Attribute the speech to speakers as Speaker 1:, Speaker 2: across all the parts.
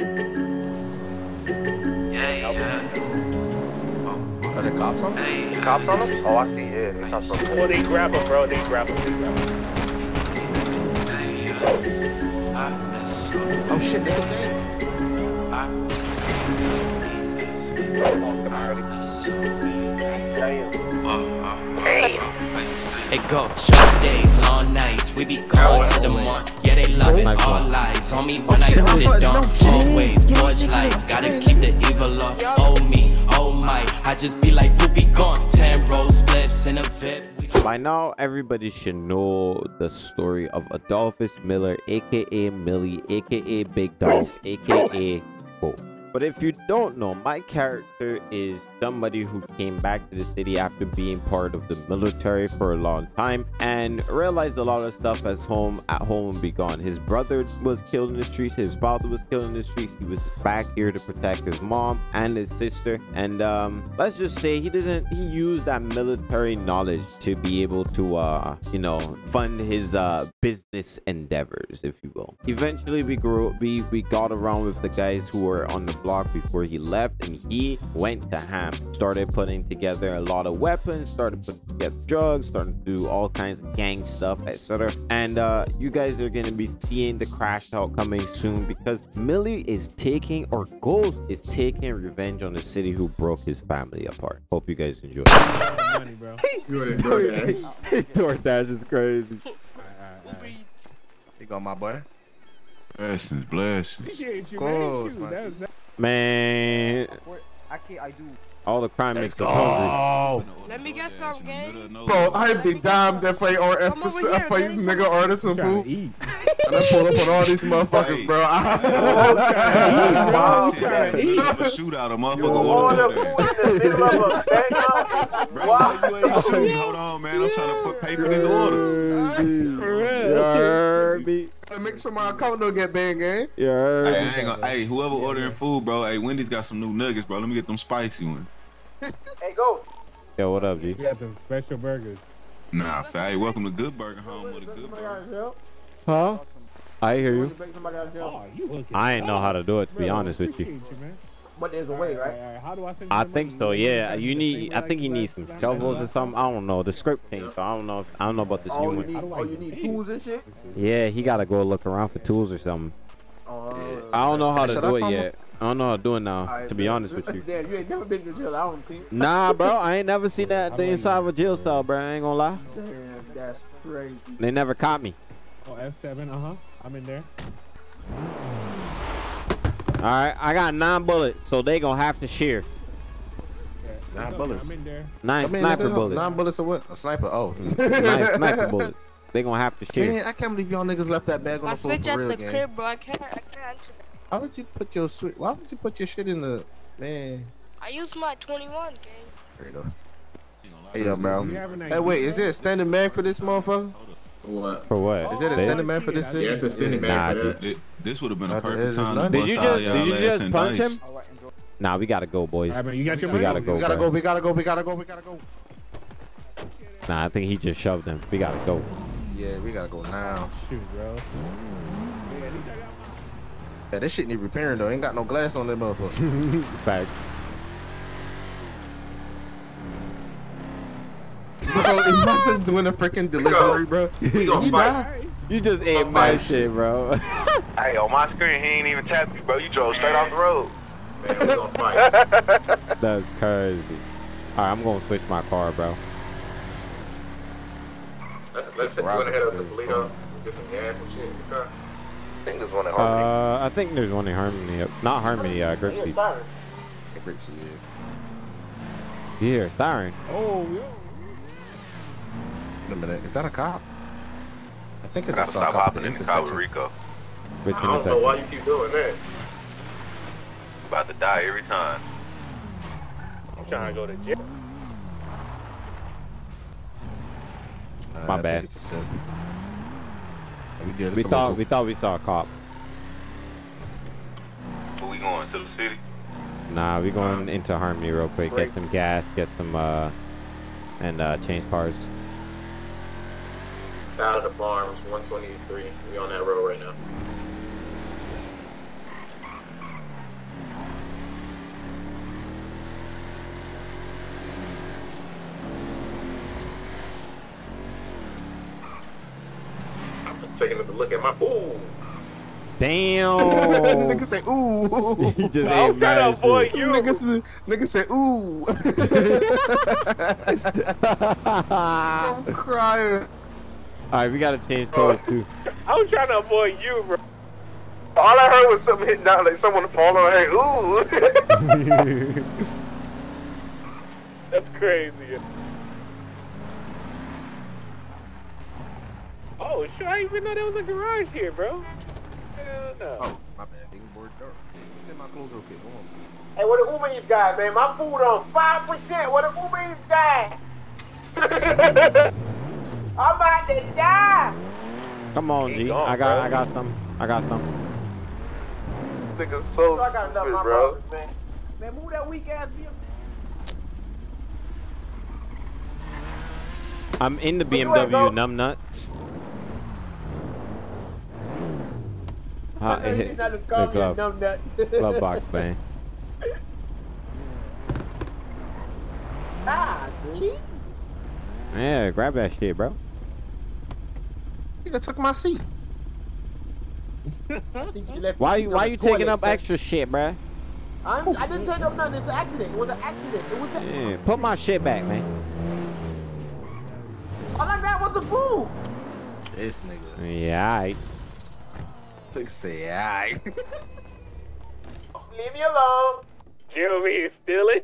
Speaker 1: Yeah, yeah. Oh.
Speaker 2: Are there cops on?
Speaker 1: Hey,
Speaker 3: The cops on him? Oh, I see. Yeah, they cops on him.
Speaker 4: Oh, they grab him, bro. They grab him. They grab him.
Speaker 1: hey, I miss so
Speaker 2: Oh shit, they go down.
Speaker 1: I It go short days, long nights. We be going to the morning. Yeah, they love it.
Speaker 5: Nice
Speaker 1: All
Speaker 5: one.
Speaker 1: lies on me when I put it down. Always porch lights. Gotta keep the evil off. Oh me, oh my. I just be like, we be gone. Ten rose spliffs in a VIP.
Speaker 5: By now, everybody should know the story of Adolphus Miller, aka Millie, aka Big Dog, aka Bo. But if you don't know, my character is somebody who came back to the city after being part of the military for a long time and realized a lot of stuff as home at home would be gone. His brother was killed in the streets, his father was killed in the streets. He was back here to protect his mom and his sister. And um, let's just say he didn't he used that military knowledge to be able to uh you know fund his uh business endeavors, if you will. Eventually we grew we we got around with the guys who were on the block before he left and he went to ham started putting together a lot of weapons started putting together drugs starting to do all kinds of gang stuff etc and uh you guys are going to be seeing the crash out coming soon because millie is taking or ghost is taking revenge on the city who broke his family apart hope you guys enjoy
Speaker 4: Money, bro.
Speaker 5: DoorDash is crazy
Speaker 2: You go, my boy.
Speaker 6: Blessings, blessings.
Speaker 4: Appreciate you,
Speaker 2: Course,
Speaker 4: man.
Speaker 2: man.
Speaker 4: That was, that,
Speaker 5: man
Speaker 7: I can't. I do.
Speaker 5: all the crime makes us hungry
Speaker 8: Let me get some, gang.
Speaker 9: Bro, I'd be damned if I or if
Speaker 8: Come over here,
Speaker 9: if I
Speaker 8: baby.
Speaker 9: nigga order some
Speaker 4: trying
Speaker 9: food
Speaker 4: to eat.
Speaker 9: and I pull up on all these motherfuckers, bro.
Speaker 4: Bro,
Speaker 9: I,
Speaker 4: you trying to eat.
Speaker 6: It's a shootout, a motherfucker
Speaker 3: Order
Speaker 6: order
Speaker 3: food the middle of a bang
Speaker 6: Bro, why you ain't shooting? Hold on, man. I'm trying to put, pay for this order.
Speaker 4: For
Speaker 5: You
Speaker 4: real.
Speaker 5: heard me.
Speaker 9: gotta make sure my account don't get banned, gang.
Speaker 5: You heard
Speaker 6: Hey, I
Speaker 5: me.
Speaker 6: ain't gonna, hey, whoever ordering food, bro. Hey, Wendy's got some new nuggets, bro. Let me get them spicy ones.
Speaker 3: Hey, go.
Speaker 5: Yo, what up, G?
Speaker 4: We got them special burgers.
Speaker 6: Nah, fa- hey, welcome to Good Burger Home with a good burger.
Speaker 5: Huh? I hear you.
Speaker 4: Oh, you looking.
Speaker 5: I ain't know how to do it, to be honest with you.
Speaker 4: Appreciate you, man.
Speaker 7: But there's a way, right?
Speaker 4: right, all right. How do I send you
Speaker 5: I think so. Yeah, you need. I think
Speaker 4: like
Speaker 5: you
Speaker 4: the
Speaker 5: need some
Speaker 4: time?
Speaker 5: shovels or something. I don't know. The script changed, so I don't know. If, I don't know about this
Speaker 7: All
Speaker 5: new one.
Speaker 7: need, all you need tools and shit.
Speaker 5: Yeah, he gotta go look around for tools or something.
Speaker 7: Uh,
Speaker 5: I don't know how to do it yet. I don't know how to do it now.
Speaker 7: alright,
Speaker 5: To be
Speaker 7: man.
Speaker 5: honest with you.
Speaker 7: Damn, you ain't never been to jail. I don't think.
Speaker 5: Nah, bro. I ain't never seen that the inside of a jail cell, bro. I ain't gonna lie.
Speaker 7: Damn, that's crazy.
Speaker 5: They never caught me.
Speaker 4: Oh, F7, uh huh. I'm in there.
Speaker 5: All right, I got nine bullets, so they gonna have to share
Speaker 2: Nine
Speaker 4: okay,
Speaker 2: bullets.
Speaker 4: I'm in there.
Speaker 5: nine
Speaker 2: I mean,
Speaker 5: sniper
Speaker 2: nigga,
Speaker 5: bullets.
Speaker 2: Nine bullets or what? A sniper. Oh.
Speaker 5: Mm, nine sniper bullets. They gonna have to share.
Speaker 2: Man, I can't believe y'all niggas left that bag on
Speaker 8: My
Speaker 2: the floor
Speaker 8: switch
Speaker 2: for
Speaker 8: at
Speaker 2: real,
Speaker 8: the
Speaker 2: gang.
Speaker 8: crib, bro. I can't. I can't.
Speaker 2: Why would you put your switch? Why would you put your shit in the man?
Speaker 8: I used my 21, gang.
Speaker 2: There you go. Hey, yo, bro.
Speaker 4: You have an
Speaker 2: Hey, wait, is
Speaker 4: idea?
Speaker 2: it a standing mag for this motherfucker?
Speaker 10: What?
Speaker 5: For what?
Speaker 2: Is it a standing man for this shit?
Speaker 10: Yeah, it's a standing
Speaker 5: Nah,
Speaker 10: for that.
Speaker 6: Thi- This would have been a
Speaker 2: Not
Speaker 6: perfect time to
Speaker 5: Did you just did you just
Speaker 6: and
Speaker 5: punch
Speaker 6: dice.
Speaker 5: him? Nah, we gotta go, boys.
Speaker 4: All right, man, you got your
Speaker 5: We
Speaker 4: money?
Speaker 5: gotta go.
Speaker 2: We gotta
Speaker 5: bro.
Speaker 2: go, we gotta go, we gotta go, we gotta go.
Speaker 5: Nah, I think he just shoved him. We gotta go.
Speaker 2: Yeah, we gotta go now.
Speaker 4: Shoot, bro.
Speaker 2: Yeah, this shit need repairing though. Ain't got no glass on that motherfucker.
Speaker 5: Fact.
Speaker 2: Bro, imagine doing a freaking delivery, bro.
Speaker 3: We
Speaker 2: He died.
Speaker 5: You just ate
Speaker 3: my
Speaker 5: my
Speaker 3: shit.
Speaker 5: shit, bro.
Speaker 3: Hey, on my screen, he ain't even tapped you, bro. You drove straight off the road. Man, we gonna fight.
Speaker 5: That's crazy. All right, I'm gonna switch my car, bro.
Speaker 3: Let's, let's you wanna head up to Toledo, get some gas and shit in the car. I think there's one at Harmony.
Speaker 5: Uh, I think there's one in Harmony. Not Harmony. Uh, Grapeseed.
Speaker 2: Grapes, yeah.
Speaker 5: Yeah, Siren.
Speaker 4: Oh, yo.
Speaker 2: Wait a minute, is that a cop? I think it's a
Speaker 3: stop
Speaker 2: cop at
Speaker 3: hopping
Speaker 2: the
Speaker 3: in the car
Speaker 2: intersection.
Speaker 3: Rico.
Speaker 5: Which
Speaker 3: I don't know why
Speaker 5: intersection?
Speaker 3: you keep doing that. About to die every time.
Speaker 4: I'm trying to go to jail.
Speaker 2: Uh,
Speaker 5: My
Speaker 2: I
Speaker 5: bad.
Speaker 2: It's a sub. We good.
Speaker 5: We thought
Speaker 2: local.
Speaker 5: we thought we saw a cop.
Speaker 3: Where we going to the city?
Speaker 5: Nah, we going into Harmony real quick. Get some gas. Get some uh, and uh, change cars.
Speaker 3: Farms, 123. We on that row right now. I'm taking a look at my ooh.
Speaker 5: Damn.
Speaker 9: nigga said ooh.
Speaker 5: he just
Speaker 4: I'm
Speaker 5: ain't mad.
Speaker 4: you.
Speaker 9: Nigga, say, nigga said ooh. I'm crying.
Speaker 5: Alright, we gotta change clothes too.
Speaker 4: I'm trying to avoid you, bro.
Speaker 3: All I heard was something hitting down, like someone falling on her. Ooh.
Speaker 4: That's crazy. Oh, shit, I didn't even know there was a garage here, bro. Hell no.
Speaker 2: Oh, my bad. They board door. What's in my clothes real quick? Hold on.
Speaker 3: Hey, what the Uber Eats got, man? My food on five percent. What the Uber Eats guy? I'm about to die.
Speaker 5: Come on,
Speaker 4: He
Speaker 5: G.
Speaker 4: gone,
Speaker 5: I got
Speaker 4: bro.
Speaker 5: I got some. I got some.
Speaker 3: Nigga, so
Speaker 7: I got enough
Speaker 3: stupid,
Speaker 7: my
Speaker 3: bro.
Speaker 7: brothers, man. Man, move that weak ass BMW.
Speaker 5: I'm in the
Speaker 7: you at, bro?
Speaker 5: BMW numbnuts.
Speaker 7: I know you
Speaker 5: the
Speaker 7: not just call me a
Speaker 5: glove,
Speaker 7: dumb nut.
Speaker 5: glove box, man.
Speaker 7: Ah, please.
Speaker 5: Yeah, grab that shit, bro.
Speaker 9: Nigga took my seat.
Speaker 7: I think you left
Speaker 5: Why
Speaker 7: your
Speaker 5: you why you
Speaker 7: the
Speaker 5: taking up
Speaker 7: sir.
Speaker 5: extra shit, bruh?
Speaker 7: I'm, I didn't take up nothing. It's an accident. It was an accident. It was an
Speaker 5: Yeah, put my shit back, man.
Speaker 7: All I got was the food.
Speaker 2: This nigga.
Speaker 5: Yeah, alright.
Speaker 2: Look, say, alright.
Speaker 3: Leave me alone.
Speaker 4: Jeremy is stealing.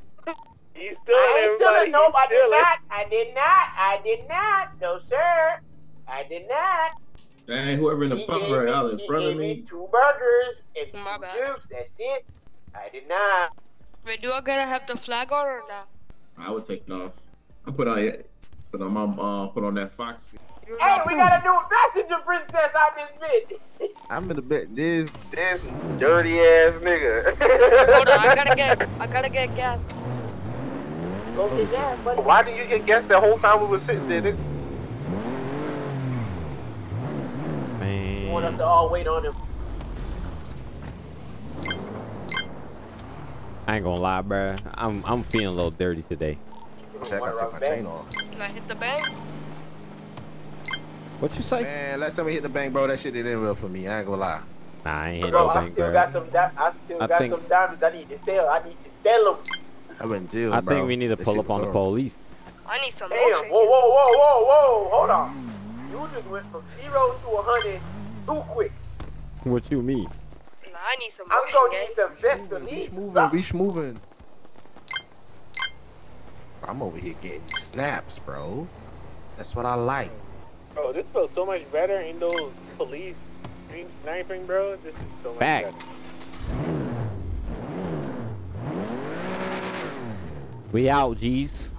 Speaker 4: He's stealing
Speaker 3: I ain't
Speaker 4: everybody.
Speaker 3: stealing. Nope, I
Speaker 4: He's
Speaker 3: did
Speaker 4: stealing.
Speaker 3: not. I did not. I did not. No, sir. I did not.
Speaker 10: Dang, whoever in the
Speaker 3: He
Speaker 10: puff
Speaker 3: gave
Speaker 10: right
Speaker 3: me-
Speaker 10: out in
Speaker 3: he
Speaker 10: front of
Speaker 3: gave
Speaker 10: me.
Speaker 3: two burgers and two
Speaker 8: bad.
Speaker 3: juice. That's it. I did not.
Speaker 8: Wait, do I gotta have the flag on or not?
Speaker 10: I would take it off. I put on put on my uh put on that Fox.
Speaker 3: Hey, we got to do a new passenger princess out this bitch.
Speaker 2: I'm gonna bet This.
Speaker 3: This dirty ass nigga.
Speaker 8: Hold on, I gotta get, I gotta get gas.
Speaker 3: Go get gas, buddy. Why did you get gas the whole time we were sitting there, nigga? You want us
Speaker 5: Man.
Speaker 3: to all wait on him.
Speaker 5: I ain't gonna lie, bruh. I'm I'm feeling a little dirty today.
Speaker 2: Shit, I gotta take my chain off.
Speaker 8: Can I hit the bank?
Speaker 5: What you say?
Speaker 2: Man, last time we hit the bank, bro, that shit didn't end well for me. I ain't gonna lie.
Speaker 5: Nah, I ain't hit
Speaker 3: Bro,
Speaker 5: no
Speaker 3: I
Speaker 5: bank,
Speaker 3: still
Speaker 5: bruh.
Speaker 3: got some. I still
Speaker 5: I
Speaker 3: got
Speaker 5: think-
Speaker 3: some diamonds. I need to sell. I need to sell them.
Speaker 2: I've been jail,
Speaker 5: I
Speaker 2: bro.
Speaker 5: think we need to
Speaker 2: That
Speaker 5: pull up on the police.
Speaker 8: I need some
Speaker 3: Damn! Whoa, whoa, whoa, whoa, whoa! Hold on. You just went from zero to a hundred too quick.
Speaker 5: What you mean?
Speaker 8: Nah, I need some
Speaker 3: I'm gonna
Speaker 8: gang.
Speaker 3: need some Vaseline.
Speaker 2: Beach moving, beach moving. I'm over here getting snaps, bro. That's what I like.
Speaker 4: Bro, this feels so much better in those police stream sniping, bro. This is so much
Speaker 5: Back.
Speaker 4: better.
Speaker 5: We out, G's.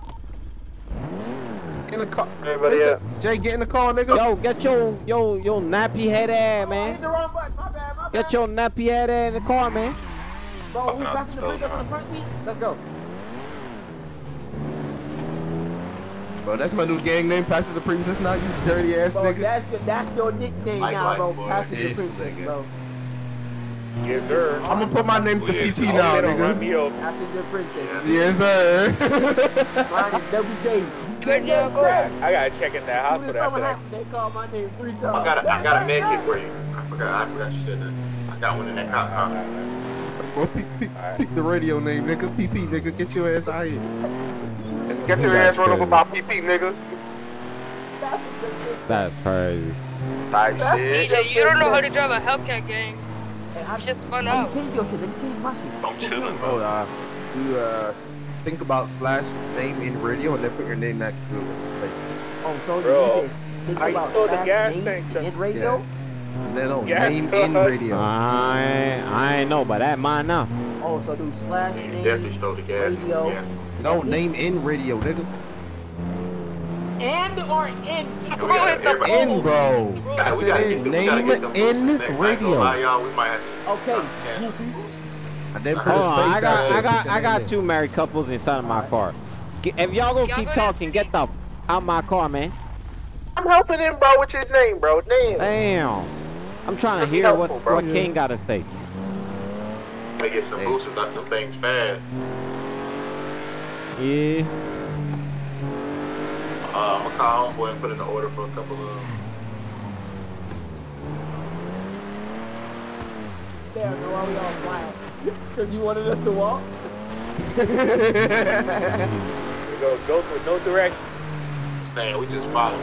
Speaker 2: Get in the car.
Speaker 3: Everybody
Speaker 2: Listen,
Speaker 3: up.
Speaker 2: Jay, get in the car, nigga.
Speaker 5: Yo, get your yo your nappy head ass,
Speaker 7: oh,
Speaker 5: man.
Speaker 7: hit the wrong button. My bad. My bad.
Speaker 5: Get your nappy head ass in the car, man.
Speaker 7: Bro, who passenger princess on the front seat? Let's go.
Speaker 2: Bro, that's my new gang name. Passes the princess, not you dirty ass
Speaker 7: Bro,
Speaker 2: nigga.
Speaker 7: that's your, that's your nickname
Speaker 3: Like
Speaker 7: now,
Speaker 3: life,
Speaker 7: bro.
Speaker 3: boy.
Speaker 7: Passenger
Speaker 2: This
Speaker 7: princess,
Speaker 2: nigga.
Speaker 7: bro.
Speaker 4: Yes, sir.
Speaker 2: I'm gonna put my name to PP
Speaker 4: Oh,
Speaker 2: now,
Speaker 4: they
Speaker 2: nigga.
Speaker 4: me over.
Speaker 7: Passenger princess.
Speaker 2: Yes, sir.
Speaker 7: Mine is WJ.
Speaker 8: Where do I go?
Speaker 4: I gotta check in that hospital after that.
Speaker 7: they called my name three times.
Speaker 3: I got a, I got a med kit for you. I forgot. I forgot you said that. I got one in that cop car.
Speaker 2: Bro, peep, peep, peep the radio name, nigga. PP, nigga. Get your ass out here.
Speaker 3: Get your ass run over by PP, nigga.
Speaker 5: That's crazy.
Speaker 3: Type shit.
Speaker 8: DJ, you don't know how to drive a Hellcat, gang.
Speaker 7: Hey, I'm
Speaker 8: Just fun
Speaker 7: Let me change your shit. Let me change my shit.
Speaker 3: I'm chilling,
Speaker 2: Oh,
Speaker 3: bro.
Speaker 2: uh, you uh, think about slash name in radio and then put your name next to it with space.
Speaker 7: Oh, so
Speaker 4: Bro,
Speaker 7: you just think
Speaker 4: I
Speaker 7: about
Speaker 4: saw the
Speaker 7: slash
Speaker 4: gas
Speaker 7: name
Speaker 4: tank,
Speaker 7: in radio?
Speaker 2: And then, oh,
Speaker 4: Yeah.
Speaker 2: name in radio.
Speaker 5: I I ain't know, but that mine now.
Speaker 7: Oh, so do slash
Speaker 3: You
Speaker 7: name
Speaker 3: definitely stole the gas.
Speaker 7: radio
Speaker 3: Yeah.
Speaker 2: No, name in radio, nigga.
Speaker 7: And or in.
Speaker 3: We
Speaker 2: In, bro. I
Speaker 3: Yeah, we
Speaker 2: said in.
Speaker 3: get them- we gotta
Speaker 2: Name
Speaker 3: get
Speaker 2: in
Speaker 3: next time. Lie,
Speaker 2: radio.
Speaker 3: y'all, we might have to-
Speaker 7: Okay,
Speaker 3: Yeah.
Speaker 7: Goofy.
Speaker 2: And then put a
Speaker 5: Hold
Speaker 2: space
Speaker 5: on, I got
Speaker 2: there,
Speaker 5: I got I got two married couples inside of my car. If y'all gonna keep
Speaker 8: gonna-
Speaker 5: talking, get the out my car, man.
Speaker 3: I'm helping him, bro. What's his name, bro? Damn.
Speaker 5: Damn. I'm trying to
Speaker 3: Be
Speaker 5: hear what
Speaker 3: helpful, bro.
Speaker 5: what King gotta say.
Speaker 3: They get some boosters, not some things fast.
Speaker 5: Yeah.
Speaker 3: Uh, I'm gonna call Homeboy and put in an order for a couple of.
Speaker 7: Damn, bro, why we all wild? Because you wanted us to walk?
Speaker 4: we go ghost with no direction.
Speaker 10: Man, we just follow.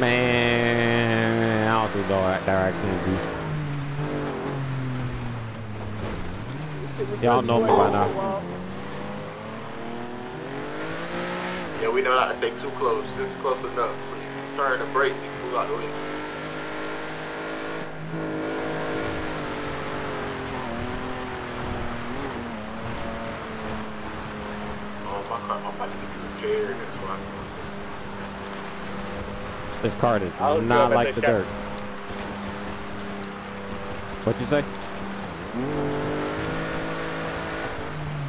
Speaker 5: Man, I don't do no direction. Y'all know me by now.
Speaker 10: Yeah, we know not to stay too close. This is close enough. So you turn the brake, you move out the way. Oh, my car, I'm about to get to the chair. That's why.
Speaker 5: This car
Speaker 4: do
Speaker 5: not like the dirt. What you say?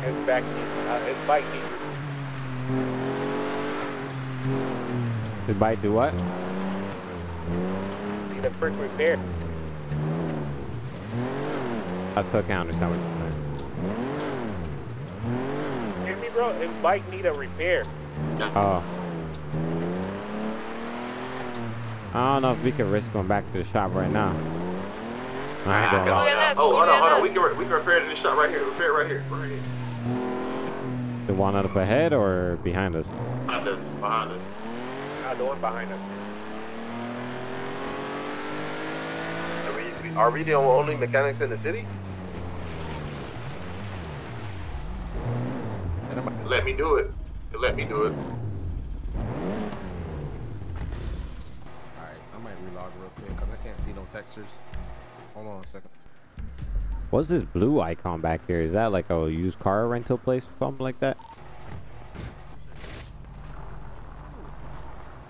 Speaker 4: It's back uh, bike needs.
Speaker 5: His bike do what?
Speaker 4: Need a quick repair.
Speaker 5: I still can't understand what you're saying.
Speaker 4: Hear me, bro? His bike need a repair.
Speaker 5: Oh. I don't know if we can risk going back to the shop right now. I ain't gonna
Speaker 10: Oh,
Speaker 5: lie.
Speaker 10: oh, hold on, hold on. We can, re- we can repair it in the shop right here. Repair it right here. Right here.
Speaker 5: The one up ahead or behind us?
Speaker 10: Behind us. Behind us.
Speaker 4: Not the behind us.
Speaker 3: Are we, are we the only mechanics in the city?
Speaker 10: Let me do it. Let me do it.
Speaker 2: Alright, I might relog real quick because I can't see no textures. Hold on a second.
Speaker 5: What's this blue icon back here? Is that like a used car rental place or something like that?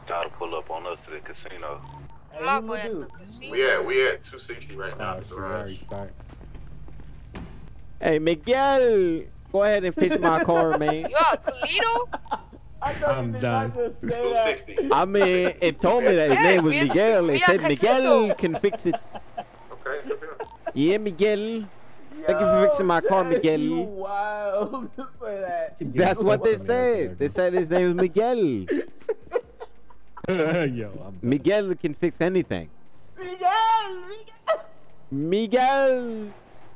Speaker 10: Gotta pull up on us to the casino.
Speaker 7: Hey,
Speaker 8: My
Speaker 7: who
Speaker 8: boy
Speaker 7: we
Speaker 8: at the casino.
Speaker 10: We at we at 260 right now.
Speaker 5: Oh,
Speaker 10: at the garage.
Speaker 5: Hey, Miguel! Go ahead and fix my car, man.
Speaker 8: You out Toledo?
Speaker 7: I thought you did not just say that.
Speaker 10: 260.
Speaker 5: I mean, it told me that his name was Miguel. It said Miguel can fix it.
Speaker 10: Okay. okay.
Speaker 5: Yeah, Miguel. Thank you for fixing my car, Miguel.
Speaker 7: wild for that.
Speaker 5: That's what they said. They said his name was Miguel.
Speaker 11: Yo, I'm
Speaker 5: Miguel can fix anything.
Speaker 7: Miguel, Miguel.
Speaker 5: Miguel,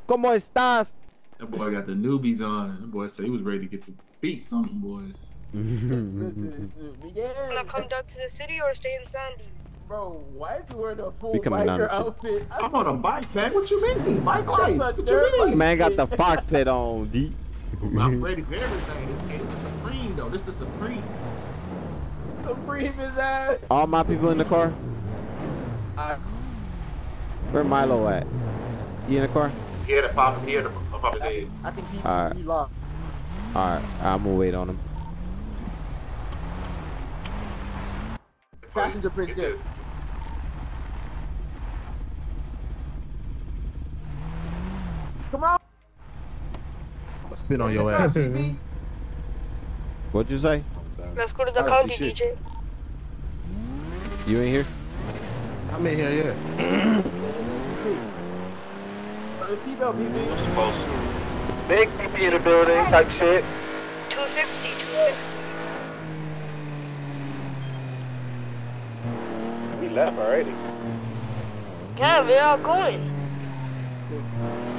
Speaker 5: ¿cómo estás?
Speaker 9: That boy got the newbies on. That boy said he was ready to get the beats on them boys.
Speaker 7: Listen,
Speaker 8: Wanna come down to the city or stay in Sandy?
Speaker 7: Bro, why are you wearing a full
Speaker 5: We coming down
Speaker 7: biker
Speaker 5: the
Speaker 7: outfit?
Speaker 9: I'm on a bike, man. What you mean? Bike life. What you mean?
Speaker 5: Man got the fox pit on, G.
Speaker 9: I'm ready for everything. This ain't the Supreme though. This the Supreme.
Speaker 7: Supreme his ass.
Speaker 5: All my people in the car?
Speaker 7: I,
Speaker 5: Where Milo at? He in the car?
Speaker 10: He had a pop. He had a pop his
Speaker 7: I,
Speaker 10: head.
Speaker 7: can, I can keep
Speaker 5: Alright.
Speaker 7: you locked.
Speaker 5: Alright, I'm gonna wait on him.
Speaker 7: Passenger princess. Come on.
Speaker 2: I'ma spit on your ass.
Speaker 5: What'd you say?
Speaker 8: Let's go to the county,
Speaker 2: see
Speaker 8: DJ.
Speaker 5: You in here?
Speaker 2: I'm in here, yeah.
Speaker 7: Yeah, BB. Uh, Seatbelt, BB.
Speaker 10: Supposed to.
Speaker 4: Big PP in the building type shit.
Speaker 8: 260, 260.
Speaker 4: We left already.
Speaker 8: Yeah, where y'all going?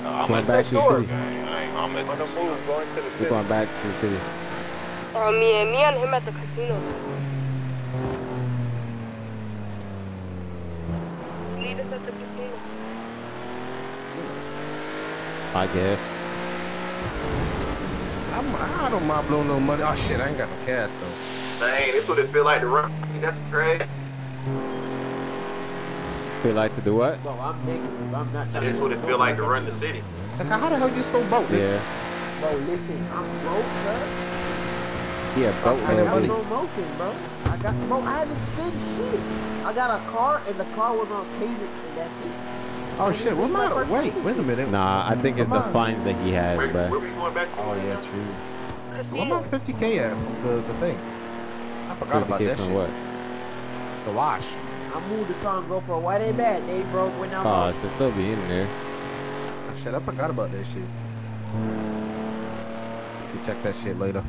Speaker 10: I'm
Speaker 5: Going back to the city.
Speaker 10: gang. I ain't- I'm at
Speaker 4: On the
Speaker 10: the
Speaker 4: move, going to the
Speaker 5: We're going back to the city.
Speaker 8: Uh, me and me and him at the casino. Lead us at the casino.
Speaker 5: I guess.
Speaker 2: I'm, I don't mind blowing no money. Oh shit, I ain't got no cash though.
Speaker 10: Dang, this what it feel like to run. That's crazy.
Speaker 5: Feel like to do what?
Speaker 7: Bro, I'm negative. I'm not trying
Speaker 10: This what it feel like to run the city.
Speaker 2: Like, how the hell you stole boat?
Speaker 5: Yeah.
Speaker 7: Bro, listen, I'm broke, bro.
Speaker 5: Yeah,
Speaker 2: Stop
Speaker 5: boat
Speaker 7: I
Speaker 2: spending
Speaker 7: got
Speaker 2: money.
Speaker 7: no motion, bro. I got, bro, I haven't spent shit. I got a car, and the car was on payment, and that's it.
Speaker 2: Oh shit, what matter? Wait, wait a minute.
Speaker 5: Nah, I think it's the
Speaker 2: on.
Speaker 5: fines that he has,
Speaker 10: Where,
Speaker 5: but
Speaker 10: where we going back to?
Speaker 2: Oh yeah, true. What about 50k at? The the thing. I forgot about that
Speaker 5: from
Speaker 2: shit.
Speaker 5: what?
Speaker 2: The wash.
Speaker 7: I moved the song, go for a why they bad. They broke when I'm
Speaker 5: Oh,
Speaker 7: off.
Speaker 5: it should still be in there.
Speaker 2: Ah, Shit, I forgot about that shit. You check that shit later.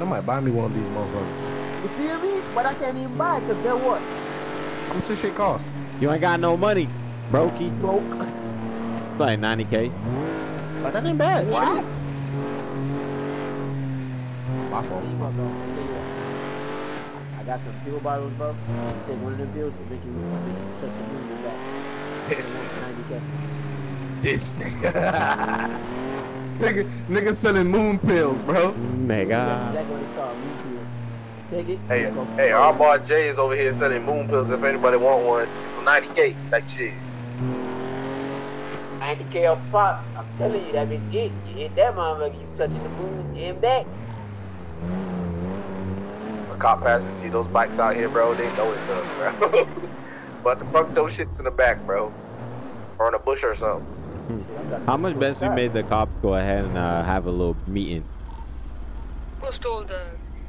Speaker 2: I might buy me one of these motherfuckers.
Speaker 7: You feel me? But I can't even buy it, because guess what?
Speaker 2: How much this shit cost?
Speaker 5: You ain't got no money, brokey.
Speaker 7: Broke.
Speaker 5: It's like 90k.
Speaker 2: But that ain't bad.
Speaker 7: What?
Speaker 2: Shit. My fault.
Speaker 7: Tell you what, bro. I tell you what. Got some pill bottles, bro. You take one of them pills and make you make you touch your moon back.
Speaker 2: This,
Speaker 7: 90k.
Speaker 2: this nigga. nigga, nigga selling moon pills, bro.
Speaker 5: Nigga.
Speaker 7: That's what it's called, moon pill. Take it.
Speaker 3: Hey, hey, our boy Jay is over here selling moon pills if anybody want one. For 90k, like shit.
Speaker 4: 90k a pop. I'm telling you, that bitch it. You hit that motherfucker, you touching the moon and back.
Speaker 3: A cop passes, see those bikes out here, bro, they know it's us, bro. but the fuck those shits in the back, bro. Or in a bush or something.
Speaker 5: How much best we made the cops go ahead and uh, have a little meeting?
Speaker 8: Who stole the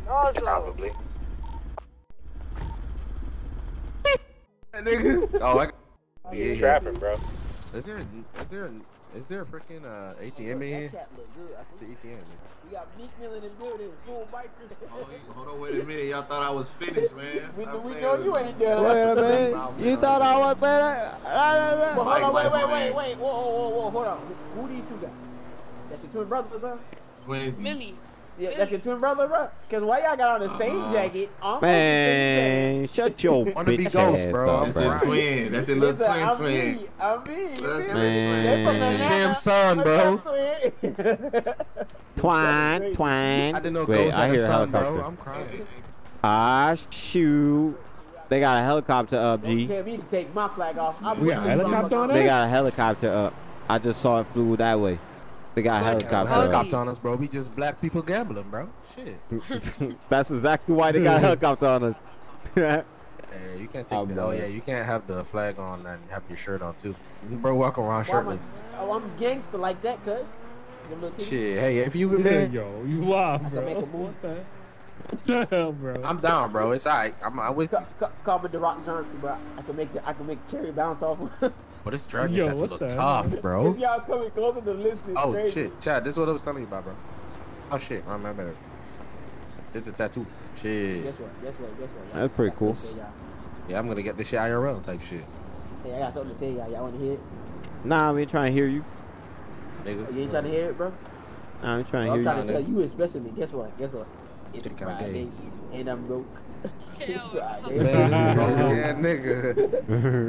Speaker 8: nozzle?
Speaker 3: Probably.
Speaker 2: nigga. Oh, I.
Speaker 4: You
Speaker 2: Yeah.
Speaker 4: trapping, bro.
Speaker 2: Is there, a, is there, a, is there a freaking uh, ATM in here?
Speaker 7: cat look good. I
Speaker 2: The ATM.
Speaker 7: we got Meek Mill in the building, full bikers.
Speaker 10: Hold on, wait a minute. Y'all thought I was finished, man.
Speaker 7: we,
Speaker 10: Stop
Speaker 7: we know you ain't there.
Speaker 5: Wait a minute. You
Speaker 2: man.
Speaker 5: thought I was better?
Speaker 7: Well, hold on,
Speaker 10: Mike,
Speaker 7: wait, wait, wait, wait. Whoa, whoa, whoa, whoa, hold on. Who, who these two guys? That's your twin brothers, huh?
Speaker 10: Twinsies.
Speaker 8: Millie.
Speaker 7: Yeah, that's your twin brother, bro. Cause why y'all got on the same
Speaker 10: Uh-huh.
Speaker 7: jacket? almost the same
Speaker 5: Man, shut your
Speaker 2: Wanna be
Speaker 5: bitch
Speaker 2: ghost,
Speaker 5: ass
Speaker 2: bro.
Speaker 5: up,
Speaker 10: That's
Speaker 5: bro.
Speaker 10: a twin. That's a little
Speaker 7: Listen,
Speaker 10: twin
Speaker 7: I'm me. I'm me.
Speaker 10: That's
Speaker 7: feel
Speaker 5: Man.
Speaker 7: They
Speaker 2: That's his damn son, bro.
Speaker 7: Twin.
Speaker 5: Twine, twine.
Speaker 2: I didn't know
Speaker 5: Wait,
Speaker 2: Ghost
Speaker 5: I
Speaker 2: had a son, bro. I'm crying.
Speaker 5: Ah, shoot. They got a helicopter up,
Speaker 7: Don't me to take my flag off. I'm
Speaker 12: We got a helicopter on
Speaker 7: motherfucker.
Speaker 5: They got a helicopter up. I just saw it flew that way. They got a
Speaker 8: Good
Speaker 5: helicopter
Speaker 2: Helicopter on us, bro. We just black people gambling, bro. Shit.
Speaker 5: That's exactly why they got a helicopter on us.
Speaker 2: Hey, you can't oh, take
Speaker 5: Oh,
Speaker 2: the, oh yeah, you can't have the flag on and have your shirt on too. Bro, walk around
Speaker 7: Why am I-
Speaker 2: shirtless.
Speaker 7: Oh, I'm gangster like that, cuz. Them little titties.
Speaker 2: Shit, hey, if you were there,
Speaker 12: Yo, you wild,
Speaker 7: I
Speaker 12: bro.
Speaker 7: can make a move.
Speaker 12: What the, hell, bro?
Speaker 2: I'm down, bro. It's alright. I'm, I'm with you.
Speaker 7: Ca- ca- Call me the Rock Johnson, bro. I can make the I can make Cherry bounce off.
Speaker 2: But this dragon
Speaker 12: Yo,
Speaker 2: tattoo
Speaker 12: what
Speaker 2: look
Speaker 12: the
Speaker 2: tough,
Speaker 12: hell?
Speaker 2: bro.
Speaker 7: If y'all coming closer to listening,
Speaker 2: Oh
Speaker 7: crazy.
Speaker 2: shit, Chad, this is what I was telling you about, bro. Oh shit, I remember. It's a tattoo. Shit.
Speaker 7: Guess what? Guess what? Guess what?
Speaker 5: That's pretty cool.
Speaker 7: something to tell
Speaker 2: Yeah, I'm gonna get this shit IRL type shit.
Speaker 7: y'all. Hey, I got something to tell y'all. Y'all want to hear it?
Speaker 5: Nah, we ain't trying to hear you.
Speaker 2: Nigga.
Speaker 7: Oh, you ain't trying to hear it, bro?
Speaker 5: Nah, I'm trying to
Speaker 7: Well, I'm
Speaker 5: to hear
Speaker 7: trying to tell you especially. Guess what? Guess what? It's
Speaker 2: Shit
Speaker 7: Friday, and I'm broke.
Speaker 8: Hell,
Speaker 2: Man, yeah, nigga.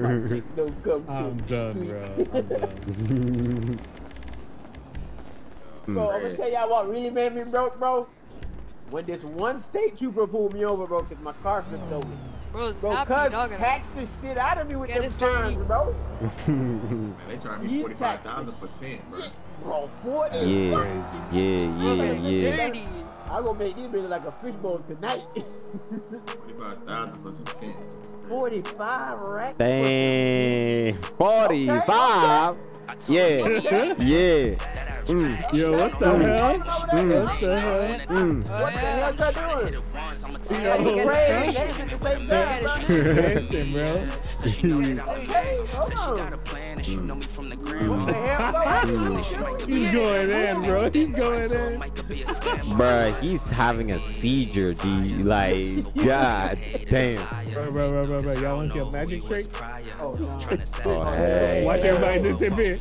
Speaker 7: My chick don't come
Speaker 12: I'm done,
Speaker 7: sweet.
Speaker 12: bro. I'm done.
Speaker 7: So I'm gonna tell y'all what really made me broke, bro. When this one state trooper pulled me over, bro, cause my car flipped oh. over.
Speaker 8: Bro,
Speaker 7: Bro, cuz
Speaker 8: me,
Speaker 7: taxed the shit out of me with
Speaker 8: Get
Speaker 7: them fines, bro.
Speaker 10: Man, they trying to
Speaker 7: He
Speaker 10: be forty five
Speaker 7: taxed
Speaker 10: thousand
Speaker 7: the
Speaker 10: percent, bro.
Speaker 7: bro. Forty.
Speaker 5: Yeah, yeah, yeah, yeah.
Speaker 8: Dirty.
Speaker 7: I'm gonna make these bitches like a fishbowl tonight.
Speaker 10: Forty five thousand for some tent.
Speaker 7: 45 racks.
Speaker 5: Dang. 45? Yeah, yeah. Mm.
Speaker 12: Yo, what the hell? What the hell?
Speaker 5: Mm.
Speaker 7: What the hell y'all doing?
Speaker 8: Yeah,
Speaker 7: That's
Speaker 8: you
Speaker 7: a
Speaker 8: get
Speaker 7: raid
Speaker 8: it.
Speaker 7: and games at the same time, bro.
Speaker 12: Dancing, bro.
Speaker 7: Okay, hold on. What the hell? bro? What you doing?
Speaker 12: He's going in, bro. He's going in.
Speaker 5: Bruh, he's having a seizure, G. Like, god damn.
Speaker 12: Bro, bro, bro, bro, bro. Y'all want to see a magic trick?
Speaker 7: Oh, no.
Speaker 5: Oh, hey.
Speaker 12: Watch everybody just tip in.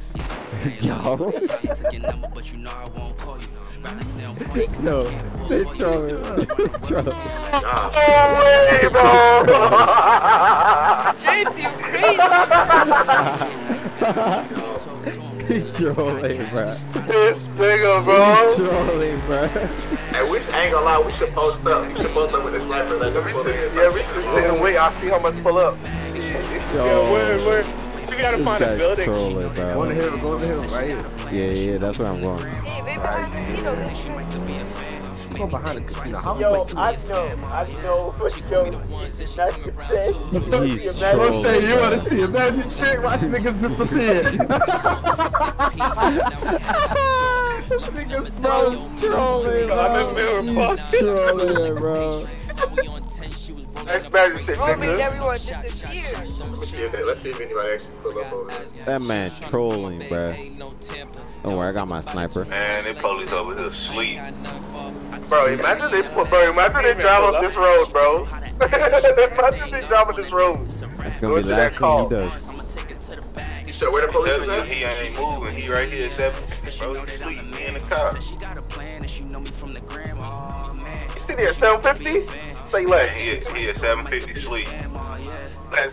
Speaker 5: Yo. No, this trolling. Trolling.
Speaker 3: Hey, bro!
Speaker 8: James, you crazy.
Speaker 5: He's trolling, bruh.
Speaker 3: this nigga, bro.
Speaker 5: He's trolling, bruh.
Speaker 3: Hey, we I ain't gonna lie, we should post up. We should post up with the sniper. Like, let me see. Yeah, we should sit and wait. I'll see how much pull up.
Speaker 4: Yo, where, where? We gotta
Speaker 5: This
Speaker 4: find a building.
Speaker 5: trolling,
Speaker 2: Go on the hill, go on the hill, right here.
Speaker 5: Yeah, yeah, that's where I'm going.
Speaker 8: Hey, baby, I'm casino.
Speaker 2: Go behind the casino. How
Speaker 4: Yo,
Speaker 2: we
Speaker 4: I know, I know for sure. That's the thing.
Speaker 5: He's
Speaker 2: Bro
Speaker 5: trolling.
Speaker 2: say you wanna
Speaker 5: bro.
Speaker 2: see a magic trick, watch niggas disappear. this nigga so trolling,
Speaker 4: I'm in
Speaker 2: bro.
Speaker 4: mirror
Speaker 5: He's trolling, bro.
Speaker 3: That's magic shit,
Speaker 8: Bro, made
Speaker 3: nigga.
Speaker 8: everyone disappear.
Speaker 10: Let's see if, they- let's see if anybody actually pull up over there.
Speaker 5: That man trolling, bruh. Don't worry, I got my sniper.
Speaker 13: Man, they police over here sleep.
Speaker 3: Bro, imagine they put, bro, imagine they drive up this road, bro. imagine they drive on this road.
Speaker 5: That's gonna be
Speaker 3: to
Speaker 5: the
Speaker 3: that
Speaker 5: last
Speaker 3: call.
Speaker 5: thing he does.
Speaker 10: You said where the police is at?
Speaker 13: he ain't moving. He right here at seven. Bro, he sleep. He in the car.
Speaker 3: You see there, 750? Say less.
Speaker 13: He at, he at 750 sleep.
Speaker 3: Less.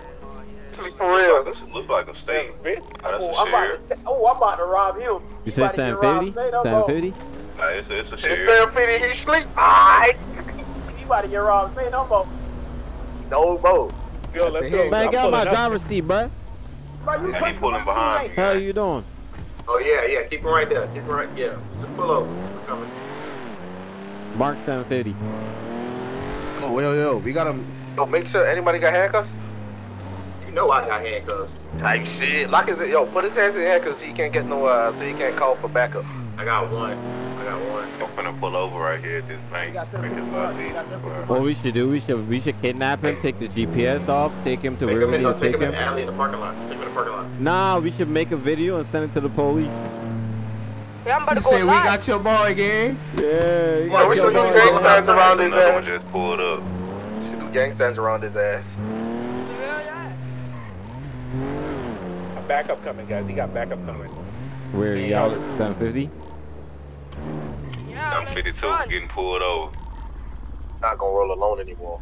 Speaker 3: For real.
Speaker 13: This look like a state. Oh, that's
Speaker 4: Oh,
Speaker 13: a
Speaker 4: I'm about to, oh, I'm about to rob him.
Speaker 5: You said
Speaker 4: about to get robbed
Speaker 5: 750?
Speaker 4: straight up, bro.
Speaker 5: 750?
Speaker 13: Nah, it's, a- it's a
Speaker 3: It's 750, he sleep. Alright.
Speaker 4: You about to get robbed. Say no more.
Speaker 3: No more.
Speaker 4: Yo, let's go.
Speaker 5: Man,
Speaker 4: I'm
Speaker 5: get out my
Speaker 4: pulling
Speaker 5: driver's seat, bruh.
Speaker 7: Bro, you
Speaker 13: Yeah, he pulling behind me.
Speaker 5: How you doing?
Speaker 10: Oh yeah, yeah. Keep him right there. Keep him right. Yeah. Just pull over. We're coming.
Speaker 5: Mark 750.
Speaker 2: Oh, yo, yo, we got him.
Speaker 3: Yo, make sure anybody got handcuffs.
Speaker 10: You know I got handcuffs.
Speaker 3: Type shit. Lock his, yo, put his hands in handcuffs so he can't get no, uh, so he can't call for backup.
Speaker 10: I got one. I got one.
Speaker 13: I'm finna pull over right here at this bank.
Speaker 7: got
Speaker 13: Right here
Speaker 7: 750
Speaker 13: by
Speaker 7: bucks. You got
Speaker 13: me.
Speaker 5: What we should do, we should we should kidnap him, take the GPS off, take him to
Speaker 10: Take
Speaker 5: where
Speaker 10: him
Speaker 5: we
Speaker 10: in.
Speaker 5: need to
Speaker 10: take
Speaker 5: take
Speaker 10: him in the alley in the parking lot. Take him in the parking lot.
Speaker 5: Nah, we should make a video and send it to the police.
Speaker 8: Yeah, I'm about to go
Speaker 2: say we got your boy, gang.
Speaker 5: Yeah, you
Speaker 3: Well, we should do gang signs around his
Speaker 13: Another one
Speaker 3: ass.
Speaker 13: just pulled up.
Speaker 3: We should do gang signs around his ass.
Speaker 4: A backup coming, guys. He got backup coming.
Speaker 5: Where are y'all at 750?
Speaker 8: Yeah,
Speaker 13: I'm getting pulled over.
Speaker 3: Not gonna roll alone anymore.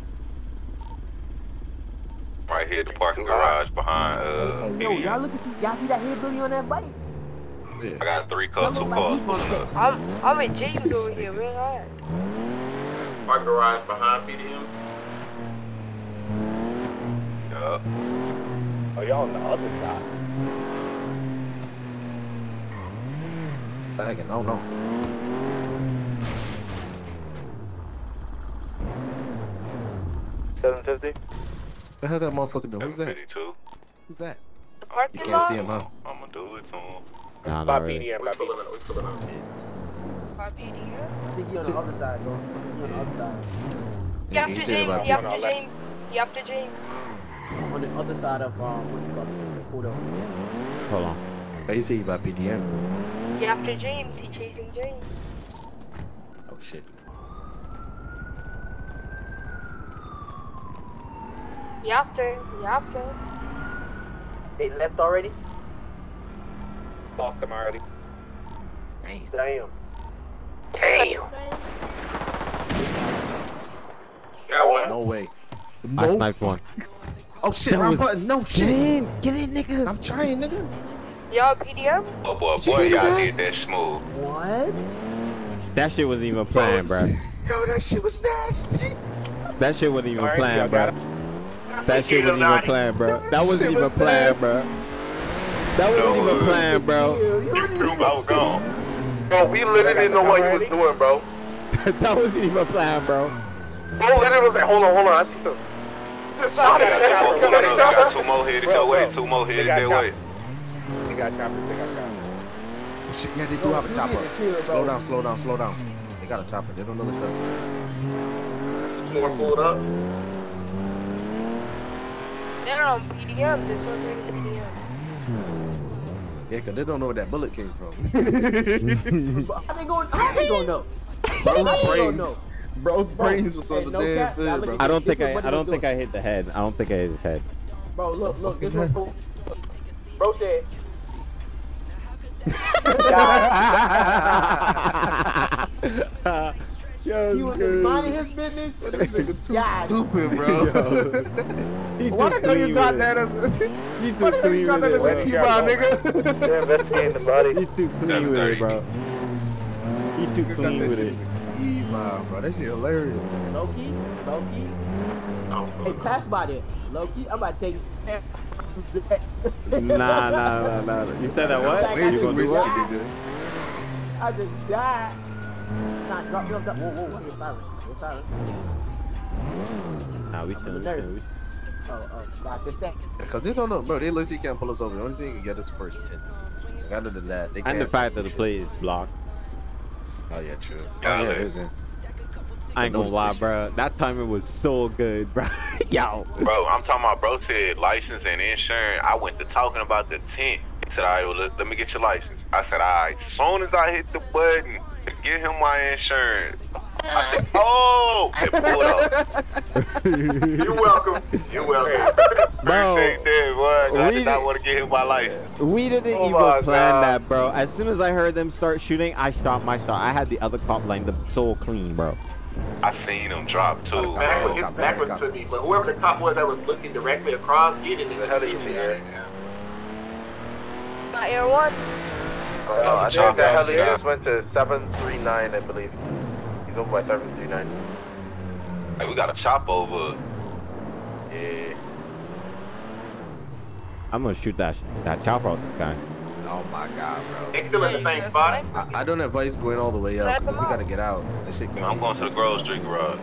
Speaker 13: Right here at the parking garage behind uh
Speaker 7: Hey, yo, y'all look and see, y'all see that hillbilly on that bike?
Speaker 13: I got three
Speaker 7: That
Speaker 13: cups
Speaker 7: look
Speaker 13: of
Speaker 7: like
Speaker 13: cars
Speaker 7: he
Speaker 13: pulling
Speaker 7: from
Speaker 13: up.
Speaker 7: Texas.
Speaker 8: I'm, I'm in James over here, real hard.
Speaker 10: Park garage behind PDM.
Speaker 13: Yup.
Speaker 4: Oh, y'all on the other side.
Speaker 2: Dang it, no, no.
Speaker 4: Seven fifty.
Speaker 2: The hell that motherfucker doing? Who's that?
Speaker 13: 752.
Speaker 2: Who's that?
Speaker 8: The parking
Speaker 2: You can't
Speaker 8: lot?
Speaker 2: see him, huh?
Speaker 13: I'm gonna do it to him.
Speaker 5: Nah,
Speaker 4: By
Speaker 5: not really.
Speaker 4: PDM,
Speaker 10: We
Speaker 4: by
Speaker 10: pulling
Speaker 4: PDM.
Speaker 10: up. We pulling up.
Speaker 8: By PDM?
Speaker 7: I think he on the other side, bro. I think on the other side.
Speaker 8: You
Speaker 2: Yeah,
Speaker 8: have
Speaker 2: he
Speaker 8: to
Speaker 2: said
Speaker 8: James,
Speaker 2: about
Speaker 8: you have to
Speaker 4: left.
Speaker 8: James, you have to James.
Speaker 7: On the other side of, um, what you call it? Hold on.
Speaker 5: Hold on.
Speaker 2: Hey, you say you by PDM.
Speaker 8: You have to James, he chasing James.
Speaker 2: Oh, shit.
Speaker 8: You have to, you have to.
Speaker 7: They left already?
Speaker 4: Lost him already.
Speaker 3: Damn. Damn.
Speaker 10: Got one.
Speaker 2: No way.
Speaker 5: I
Speaker 2: No.
Speaker 5: sniped one.
Speaker 2: Oh, shit,
Speaker 5: That
Speaker 2: wrong
Speaker 5: was-
Speaker 2: button. No,
Speaker 5: Get
Speaker 2: shit.
Speaker 5: in! Get in, nigga!
Speaker 2: I'm trying, nigga.
Speaker 8: Y'all PDM?
Speaker 13: Oh boy,
Speaker 2: Did you
Speaker 13: boy, y'all
Speaker 2: ass?
Speaker 13: did that smooth.
Speaker 7: What?
Speaker 5: That shit wasn't even planned, oh, bro.
Speaker 2: Yo, that shit was nasty.
Speaker 5: That shit wasn't even
Speaker 4: Alright,
Speaker 5: planned, bro. That shit wasn't even planned, bro. That wasn't even
Speaker 2: was
Speaker 5: planned, bro. That wasn't
Speaker 13: No,
Speaker 5: even planned, bro.
Speaker 13: I was gone.
Speaker 3: Bro, we literally didn't know what he was doing, bro.
Speaker 5: that wasn't even planned, bro.
Speaker 3: Bro literally was like, hold on, hold on, I see some. Just shot
Speaker 13: We
Speaker 3: it.
Speaker 13: got two more, we got two more headed
Speaker 4: Bro,
Speaker 13: your way. Two more
Speaker 4: They
Speaker 13: headed their way.
Speaker 4: They got choppers, they got choppers.
Speaker 2: Shit, yeah, they do have a chopper.
Speaker 7: need to chill, bro.
Speaker 2: Slow down, slow down, slow down. They got a chopper. They don't know it's us.
Speaker 10: More pulled up.
Speaker 8: They're on PDM, this one's in PDM.
Speaker 2: Yeah, because they don't know where that bullet came from.
Speaker 7: How they going? How they gonna know?
Speaker 2: Bro's
Speaker 7: How
Speaker 2: brains. Bro's brains was
Speaker 7: Hey,
Speaker 2: on the
Speaker 7: no
Speaker 2: damn
Speaker 7: cap, y'all
Speaker 2: hood,
Speaker 7: look
Speaker 2: bro.
Speaker 5: I don't think I. I don't
Speaker 7: was
Speaker 5: think. I hit the head. I don't think I hit his head.
Speaker 7: Bro, look, look, this was bro. Bro said.
Speaker 5: Yo,
Speaker 7: He was just minding his business.
Speaker 2: This nigga too
Speaker 7: God.
Speaker 2: stupid, bro.
Speaker 5: He
Speaker 2: Why the hell you got that
Speaker 5: it.
Speaker 2: as a...
Speaker 5: He
Speaker 2: Why
Speaker 5: too
Speaker 2: the hell you got that as
Speaker 5: it.
Speaker 2: a
Speaker 4: Wait,
Speaker 2: keybound,
Speaker 4: yeah,
Speaker 2: nigga?
Speaker 4: They're investigating the body.
Speaker 5: He too clean with it, bro. He too clean with it.
Speaker 2: as a bro. That shit hilarious.
Speaker 7: Low key, low. Hey, pass by there. Low key, I'm about to take.
Speaker 5: Nah, nah, nah, nah. You said that what?
Speaker 2: Way too risky,
Speaker 5: what?
Speaker 2: nigga.
Speaker 7: I just died. Nah, drop, drop, drop. Whoa, whoa, whoa, you're silent. You're silent.
Speaker 5: Nah, we chillin', we
Speaker 7: nervous.
Speaker 5: we-
Speaker 7: Oh, oh, got this thing.
Speaker 2: Because they don't know, bro. They literally can't pull us over. The only thing you can get is first 10. Like, other than that, they can't.
Speaker 5: And the fact that the play is blocked.
Speaker 2: Oh, yeah, true. Oh,
Speaker 13: Yeah,
Speaker 2: yeah, it
Speaker 13: they-
Speaker 2: is. Yeah.
Speaker 5: I ain't gonna lie, bro. That time it was so good, bro. Yo.
Speaker 13: Bro, I'm talking about bro said license and insurance. I went to talking about the tent. He said, all right, well, let, let me get your license. I said, all right, as soon as I hit the button to get him my insurance, I said, oh, and pulled up. You're welcome. You're welcome.
Speaker 5: Bro,
Speaker 13: First thing did I
Speaker 5: we
Speaker 13: did not want to get him my license.
Speaker 5: We didn't
Speaker 13: Oh
Speaker 5: even plan
Speaker 13: God.
Speaker 5: that, bro. As soon as I heard them start shooting, I shot my shot. I had the other cop lined the so clean, bro.
Speaker 13: I seen him drop too.
Speaker 3: Back
Speaker 13: bro.
Speaker 3: with his back was to me, but whoever the cop was that was looking directly across, get in the hell of your feet.
Speaker 8: Got Air One.
Speaker 3: Oh, I
Speaker 13: Shot
Speaker 3: think that
Speaker 13: down,
Speaker 3: heli
Speaker 13: shot.
Speaker 3: just went to 739, I believe. He's over by 739.
Speaker 13: Hey, we got a chop over.
Speaker 3: Yeah.
Speaker 5: I'm gonna shoot that sh- that chopper out the sky.
Speaker 2: Oh my god, bro.
Speaker 3: They still in the same spot.
Speaker 2: I, I don't advise going all the way up because we gotta get out. This shit
Speaker 13: I'm going to the Grove Street garage.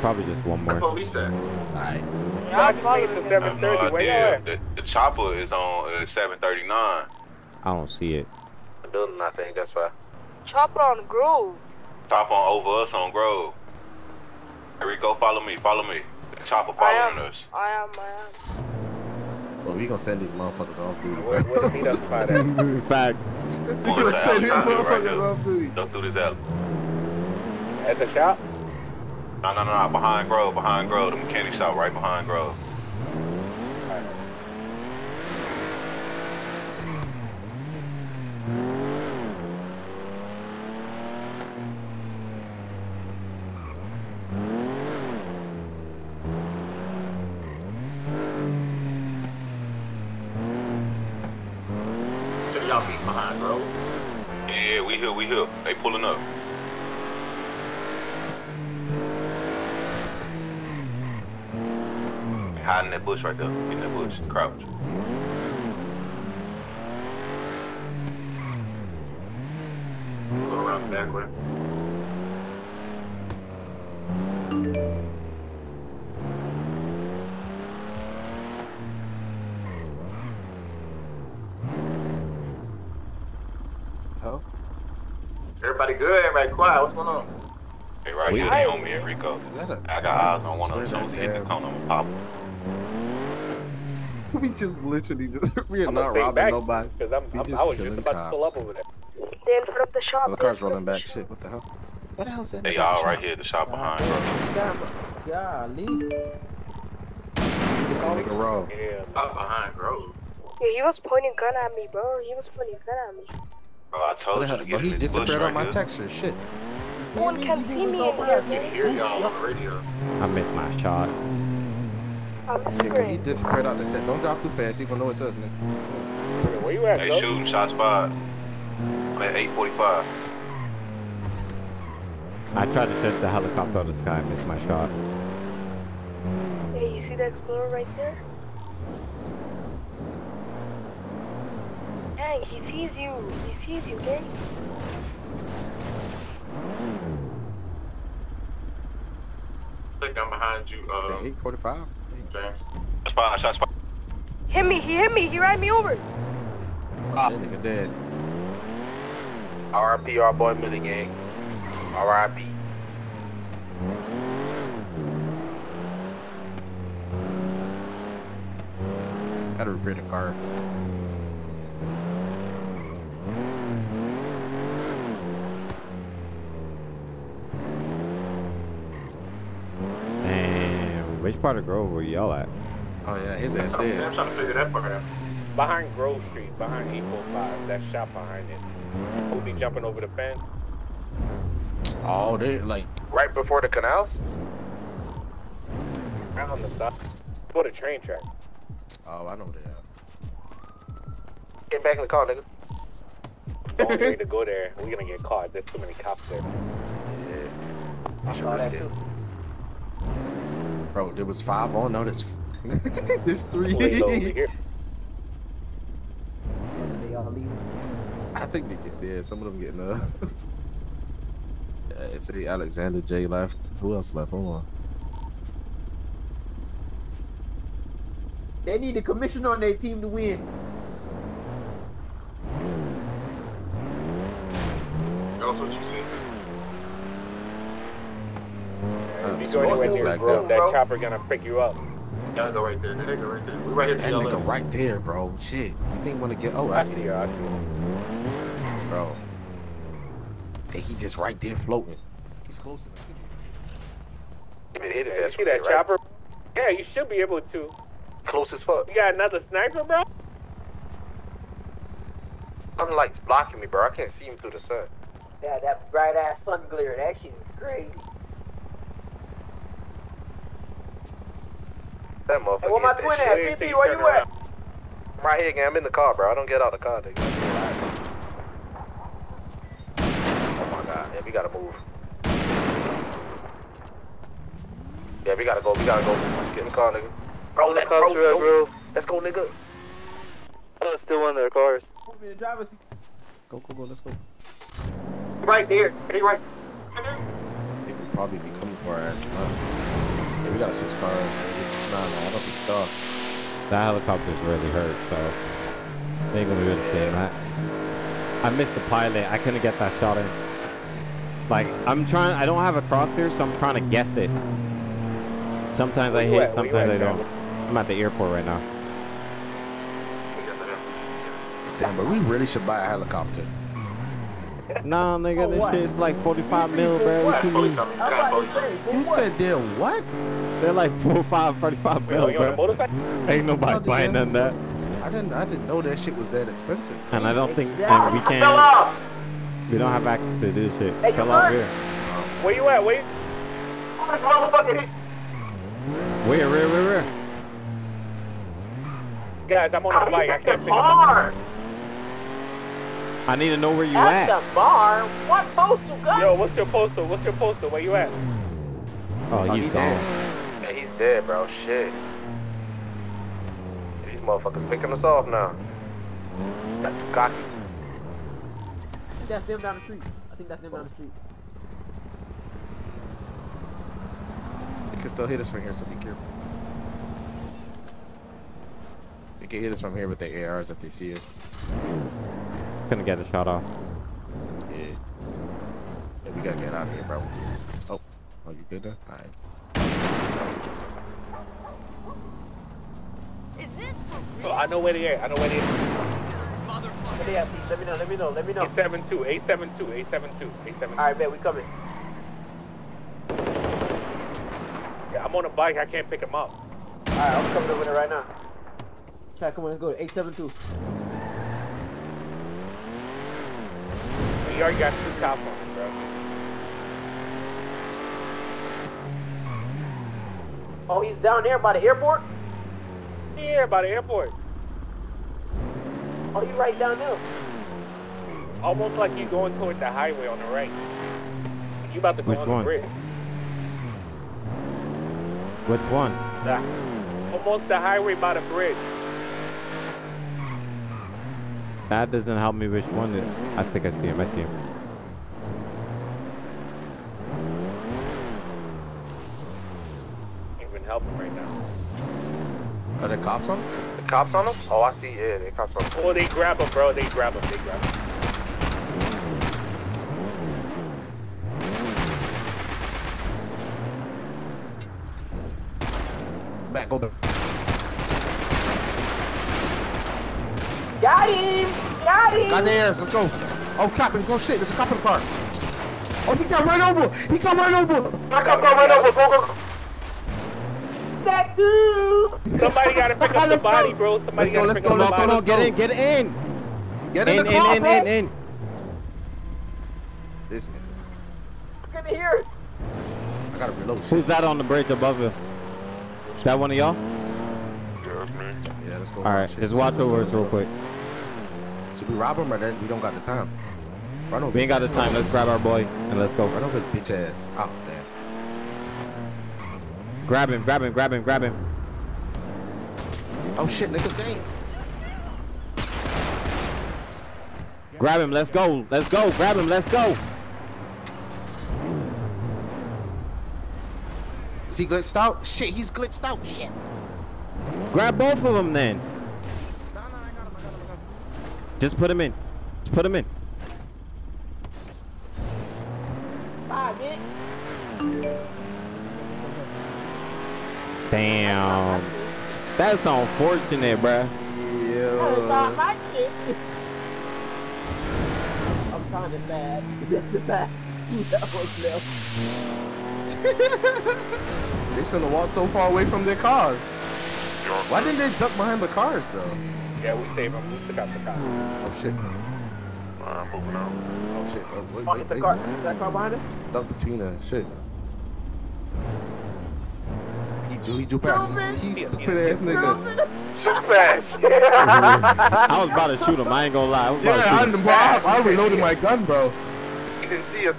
Speaker 5: Probably just one
Speaker 3: Where
Speaker 5: more.
Speaker 3: police at?
Speaker 2: Alright.
Speaker 8: Yeah, I'm
Speaker 4: I
Speaker 8: following
Speaker 4: just
Speaker 8: him.
Speaker 4: think it's
Speaker 13: I have no
Speaker 4: 730. Where you
Speaker 13: idea.
Speaker 4: at?
Speaker 13: The, the chopper is on uh, 739.
Speaker 5: I don't see it.
Speaker 3: The building, I think. That's why.
Speaker 8: Chopper on Grove.
Speaker 13: Top on over us on Grove. Hey, Rico, follow me, follow me. The chopper
Speaker 8: I
Speaker 13: following
Speaker 8: am.
Speaker 13: us.
Speaker 8: I am. I am.
Speaker 2: Well, we gonna send these motherfuckers off duty.
Speaker 4: Where, where the meet up spot at?
Speaker 5: Fact.
Speaker 2: This
Speaker 13: On
Speaker 2: gonna
Speaker 13: the
Speaker 2: send these
Speaker 13: alley, right
Speaker 2: motherfuckers
Speaker 13: there.
Speaker 2: off duty.
Speaker 13: Don't do this alley.
Speaker 4: At the shop?
Speaker 13: No, no, no, no, behind Grove, behind Grove. The mechanic shop right behind Grove.
Speaker 3: So y'all be behind, bro.
Speaker 13: Yeah, we here, we here. They pulling up. Hiding in that bush right there. In that bush. Crouch.
Speaker 3: Go around the back way. Good? Everybody quiet? What's going on?
Speaker 13: Hey, right
Speaker 5: We-
Speaker 13: here, they on me and Rico.
Speaker 2: Is a?
Speaker 13: I got eyes on one of them.
Speaker 2: Swear
Speaker 13: As soon as
Speaker 2: to
Speaker 13: he hit the
Speaker 2: God.
Speaker 13: corner, I'm pop.
Speaker 2: We just literally just we are
Speaker 4: I'm
Speaker 2: not robbing
Speaker 4: back
Speaker 2: nobody.
Speaker 4: because I'm,
Speaker 2: We
Speaker 4: I'm,
Speaker 2: just
Speaker 4: I was
Speaker 2: killing
Speaker 4: just about to pull
Speaker 2: cops.
Speaker 4: up over there.
Speaker 8: Stay in front the shop.
Speaker 2: Oh, the car's rolling back.
Speaker 8: shop.
Speaker 2: Shit, what the hell? What the hell is that?
Speaker 13: They
Speaker 2: in the shop?
Speaker 13: right here at the shop behind. bro.
Speaker 7: Golly.
Speaker 2: Nigga roll.
Speaker 4: Yeah.
Speaker 3: Up behind Grove.
Speaker 8: Yeah, he was pointing gun at me, bro. He was pointing gun at me.
Speaker 13: Bro, I
Speaker 2: What
Speaker 13: told
Speaker 2: the
Speaker 13: you to
Speaker 2: Bro,
Speaker 13: get
Speaker 2: he disappeared
Speaker 13: right
Speaker 2: on my
Speaker 13: here.
Speaker 2: texture. Shit.
Speaker 8: One can see me in here,
Speaker 3: You can hear y'all on the radio.
Speaker 5: I missed my shot.
Speaker 8: I'm
Speaker 2: Yeah, he disappeared out the text. Don't drop too fast. He gonna know it's us, nigga.
Speaker 4: Where you at,
Speaker 13: They
Speaker 4: bro?
Speaker 13: shooting shots fired. I'm at 845.
Speaker 5: I tried to shoot the helicopter out of the sky. Missed my shot.
Speaker 8: Hey, you see the explorer right there? Dang, he sees you. He sees you, gang.
Speaker 3: I think I'm behind you, uh,
Speaker 2: Eight forty-five.
Speaker 3: James.
Speaker 13: Shots fired, shots fired.
Speaker 8: Hit me. He hit me. He ran me over.
Speaker 2: That nigga dead.
Speaker 3: RIP our boy Millie Gang. RIP.
Speaker 2: Gotta repair the car.
Speaker 5: Which part of Grove were y'all at?
Speaker 2: Oh yeah, his ass
Speaker 3: there.
Speaker 2: I'm
Speaker 3: trying to figure that part out.
Speaker 4: Behind Grove Street, behind 845. That shop behind it. Who be jumping over the fence?
Speaker 2: Oh, they like.
Speaker 3: Right before the canals?
Speaker 4: Right on the side. For the train track.
Speaker 2: Oh, I know they are.
Speaker 3: Get back in the car, nigga.
Speaker 4: Don't ready to go there. We're gonna get caught. There's too many cops there.
Speaker 3: Yeah.
Speaker 7: I saw that too.
Speaker 2: Bro, there was five on. No, there's there's three.
Speaker 4: Wait, over here.
Speaker 7: They all leaving.
Speaker 2: I think they get there. Some of them getting uh. yeah, it say Alexander J left. Who else left? Hold on.
Speaker 7: They need a commissioner on their team to win.
Speaker 3: That's what you see.
Speaker 4: If you go anywhere near
Speaker 2: like
Speaker 4: Grove,
Speaker 2: that.
Speaker 4: that chopper gonna pick you up.
Speaker 3: Y'all go right there. That nigga right there. We right here
Speaker 2: That
Speaker 3: y'all
Speaker 2: nigga
Speaker 3: live.
Speaker 2: right there, bro. Shit. You think wanna get? Oh,
Speaker 4: I
Speaker 2: I
Speaker 4: see
Speaker 2: see
Speaker 4: you. I see you.
Speaker 2: bro. Think he just right there floating. He's close enough.
Speaker 3: He been hit his
Speaker 4: Hey, you
Speaker 3: ass
Speaker 4: see that
Speaker 3: right?
Speaker 4: chopper? Yeah, you should be able to.
Speaker 3: Close as fuck.
Speaker 4: You got another sniper, bro?
Speaker 3: Sunlight's blocking me, bro. I can't see him through the sun.
Speaker 7: Yeah, that bright ass sun glare, that shit is crazy.
Speaker 3: That motherfucker.
Speaker 7: Hey, where my twin
Speaker 3: shit.
Speaker 7: at? PP, where
Speaker 4: turn
Speaker 7: you at?
Speaker 3: I'm right here, gang. I'm in the car, bro. I don't get out of the car, nigga. Oh my god. Yeah, we gotta move. Yeah, we gotta go. We gotta go. Get in the car, nigga. Bro, let's go,
Speaker 4: through,
Speaker 3: bro.
Speaker 4: bro.
Speaker 3: Let's go, nigga.
Speaker 4: Oh, still one of their cars.
Speaker 7: Put the driver's seat.
Speaker 2: Go, go, go. Let's go.
Speaker 3: Right there. Hey, right.
Speaker 2: They could probably be coming for our ass. Nah. Yeah, we gotta switch cars. Maybe. Nah, nah. I don't think he saw.
Speaker 5: That helicopter's really hurt, so they ain't gonna be able to stay in that. I missed the pilot. I couldn't get that shot in. Like I'm trying. I don't have a crosshair, so I'm trying to guess it. Sometimes I hit,
Speaker 4: at? Where you
Speaker 5: sometimes I don't.
Speaker 4: Gavin?
Speaker 5: I'm at the airport right now.
Speaker 2: Damn, but we really should buy a helicopter.
Speaker 5: Nah, nigga,
Speaker 7: Oh,
Speaker 5: this
Speaker 7: what?
Speaker 5: shit's like 45 mil, bro. What you mean?
Speaker 7: I'm about to say, for
Speaker 2: You said they're what?
Speaker 5: They're like 45, 45
Speaker 4: Wait,
Speaker 5: mil,
Speaker 4: you on a
Speaker 5: bro. Ain't nobody
Speaker 2: Oh,
Speaker 5: buying none of that.
Speaker 2: I didn't. I didn't know that shit was that expensive.
Speaker 5: And I don't think, and we can't, we don't have access to this shit.
Speaker 7: Hey, you
Speaker 5: Fell off here.
Speaker 4: Where you at? Where you?
Speaker 5: Where, where, where, where?
Speaker 4: Guys, I'm on a bike. I can't pick up.
Speaker 5: I need to know where you
Speaker 7: At
Speaker 5: at.
Speaker 7: the bar? What postal gun?
Speaker 4: Yo, what's your postal? What's your postal? Where you at?
Speaker 5: Oh,
Speaker 2: Oh,
Speaker 5: he's
Speaker 2: he
Speaker 5: gone.
Speaker 2: dead.
Speaker 3: Yeah, he's dead, bro. Shit. These motherfuckers picking us off now. Got too cocky.
Speaker 7: I think that's them down the street. I think that's them down the street.
Speaker 2: They can still hit us from here, so be careful. They can hit us from here with their ARs if they see us.
Speaker 5: Couldn't get a shot off.
Speaker 2: Yeah. Yeah, we gotta get out of here, bro. Oh, oh, you good there? All right.
Speaker 4: Oh, I know where they are. I know where they are.
Speaker 7: Where they at, please? Let me know, let me know, let me know.
Speaker 4: 872, 872, 872, 872.
Speaker 7: Alright, bet, we coming.
Speaker 4: Yeah, I'm on a bike. I can't pick him up.
Speaker 7: Alright, I'm coming over there right now. Try, come on, let's go. 872.
Speaker 4: You already got two cops on him, bro.
Speaker 7: Oh, he's down there by the airport?
Speaker 4: Yeah, by the airport.
Speaker 7: Oh, you right down there.
Speaker 4: Almost like you going toward the highway on the right. You about to go
Speaker 5: Which
Speaker 4: on
Speaker 5: one?
Speaker 4: the bridge.
Speaker 5: Which one?
Speaker 4: The, almost the highway by the bridge.
Speaker 5: That doesn't help me which one. It, I think I see him. I see him.
Speaker 4: Ain't even helping right now.
Speaker 2: Are there cops on?
Speaker 3: The cops on him? Oh, I see. Yeah, they cops on him.
Speaker 4: Oh, they grab him, bro. They grab him. They grab him.
Speaker 2: Back, go back.
Speaker 7: Got him! Got him!
Speaker 2: Got. Let's go. Oh, crap. Go shit. There's a cop in the car. Oh, he got right over. He got right over.
Speaker 3: I got right over. Go, go, go.
Speaker 7: That dude!
Speaker 4: Somebody got to pick up the
Speaker 2: Let's go.
Speaker 4: body, bro. Somebody
Speaker 2: Let's go,
Speaker 4: got to
Speaker 2: let's
Speaker 4: pick
Speaker 2: go,
Speaker 4: up
Speaker 2: let's go, let's
Speaker 5: Get in, get in.
Speaker 2: Get in,
Speaker 5: In,
Speaker 2: the
Speaker 5: in,
Speaker 2: car,
Speaker 5: in,
Speaker 2: bro.
Speaker 5: in, in.
Speaker 2: This nigga.
Speaker 7: Come here!
Speaker 2: I gotta reload. Shit.
Speaker 5: Who's that on the bridge above us? That one of y'all?
Speaker 2: Yeah, let's go.
Speaker 5: All right,
Speaker 2: Shit,
Speaker 5: just watch
Speaker 2: let's
Speaker 5: over
Speaker 2: let's
Speaker 5: us real
Speaker 2: go.
Speaker 5: quick.
Speaker 2: Should we rob him or then we don't got the time? Run over
Speaker 5: We ain't got the time. Let's grab our boy and let's go.
Speaker 2: Run over his bitch ass. Oh, damn.
Speaker 5: Grab him, grab him, grab him, grab him.
Speaker 2: Oh, shit, nigga, dang.
Speaker 5: Grab him, let's go. Let's go. Grab him, let's go.
Speaker 2: Is he glitched out? Shit, he's glitched out. Shit.
Speaker 5: Grab both of them then. Just put him in. Just put him in.
Speaker 7: Five minutes.
Speaker 5: Damn. That's unfortunate, bruh.
Speaker 7: That is not my kid. I'm kind of sad. That's the best. two hours left.
Speaker 2: They shouldn't have walked so far away from their cars. Why didn't they duck behind the cars though?
Speaker 4: Yeah, we saved him. We took out the car.
Speaker 2: Oh shit.
Speaker 13: I'm moving on.
Speaker 2: Oh shit. Oh, wait, wait, wait.
Speaker 7: car, that car behind him?
Speaker 2: Duck between us. Shit. He do, he do pass. He's stupid ass nigga.
Speaker 3: Shoot fast.
Speaker 5: I was about to shoot him. I ain't gonna lie. I was about
Speaker 2: Yeah,
Speaker 5: to
Speaker 2: I,
Speaker 5: shoot him.
Speaker 2: bro, I, I reloaded my gun, bro.
Speaker 3: He didn't see us.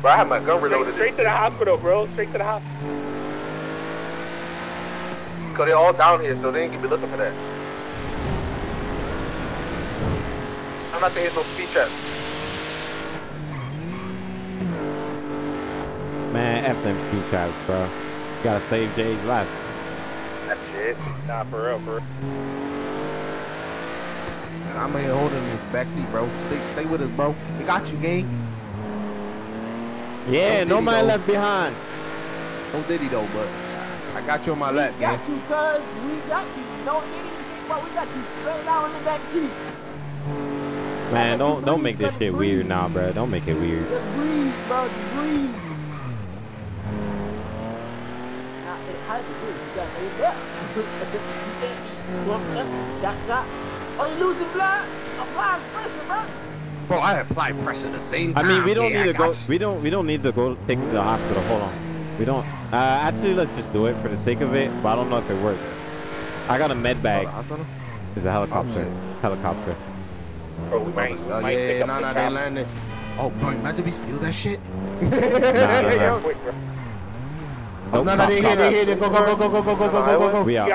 Speaker 3: Bro, I had my gun
Speaker 4: Straight,
Speaker 3: reloaded.
Speaker 4: straight to the hospital, bro. Straight to the hospital.
Speaker 3: Cause they're all down here, so they ain't gonna be looking for that. I'm not saying no speed traps.
Speaker 5: Man, F them speed traps, bro. You gotta save Jay's life.
Speaker 3: That shit.
Speaker 4: Nah, for real, bro. real.
Speaker 2: I'm here holding this backseat, bro. Stay, stay with us, bro. We got you, gang.
Speaker 5: Yeah,
Speaker 2: No
Speaker 5: no
Speaker 2: Diddy,
Speaker 5: man
Speaker 2: though.
Speaker 5: left behind.
Speaker 2: No Diddy though, but I got you on my lap,
Speaker 7: We
Speaker 2: gang.
Speaker 7: got you, cuz. We got you. No nitty shit, bro. We got you straight out in the back seat.
Speaker 5: Man, don't don't
Speaker 7: breathe,
Speaker 5: make this shit weird
Speaker 7: breathe.
Speaker 5: now, bro. Don't make it weird.
Speaker 7: Just breathe, bro. Just breathe. Now, it has to do. You gotta lay it down. you can't be slumped up, got shot. Oh, you losing blood? Apply pressure, bro.
Speaker 2: Bro, I apply pressure the same time.
Speaker 5: I mean, we don't
Speaker 2: gang.
Speaker 5: need
Speaker 2: I
Speaker 5: to go.
Speaker 2: you.
Speaker 5: We don't. We don't need to go take him to the hospital. Hold on. We don't. Uh, actually, let's just do it for the sake of it. But I don't know if it works. I got a med
Speaker 2: Oh,
Speaker 5: bag.
Speaker 2: the hospital?
Speaker 5: It's a helicopter.
Speaker 2: shit.
Speaker 5: helicopter.
Speaker 4: Bro, we might, we
Speaker 2: Oh
Speaker 4: might
Speaker 2: yeah,
Speaker 4: pick
Speaker 2: yeah,
Speaker 4: up
Speaker 2: no,
Speaker 4: the
Speaker 2: no, they landed. Oh, bro, imagine we steal that shit.
Speaker 5: Nah, nah, nah.
Speaker 4: Quick, bro.
Speaker 2: Oh, no, no, they here, they here, they go, go, go, go, go, go, go, go, go, go, go.
Speaker 5: We
Speaker 4: We
Speaker 5: out.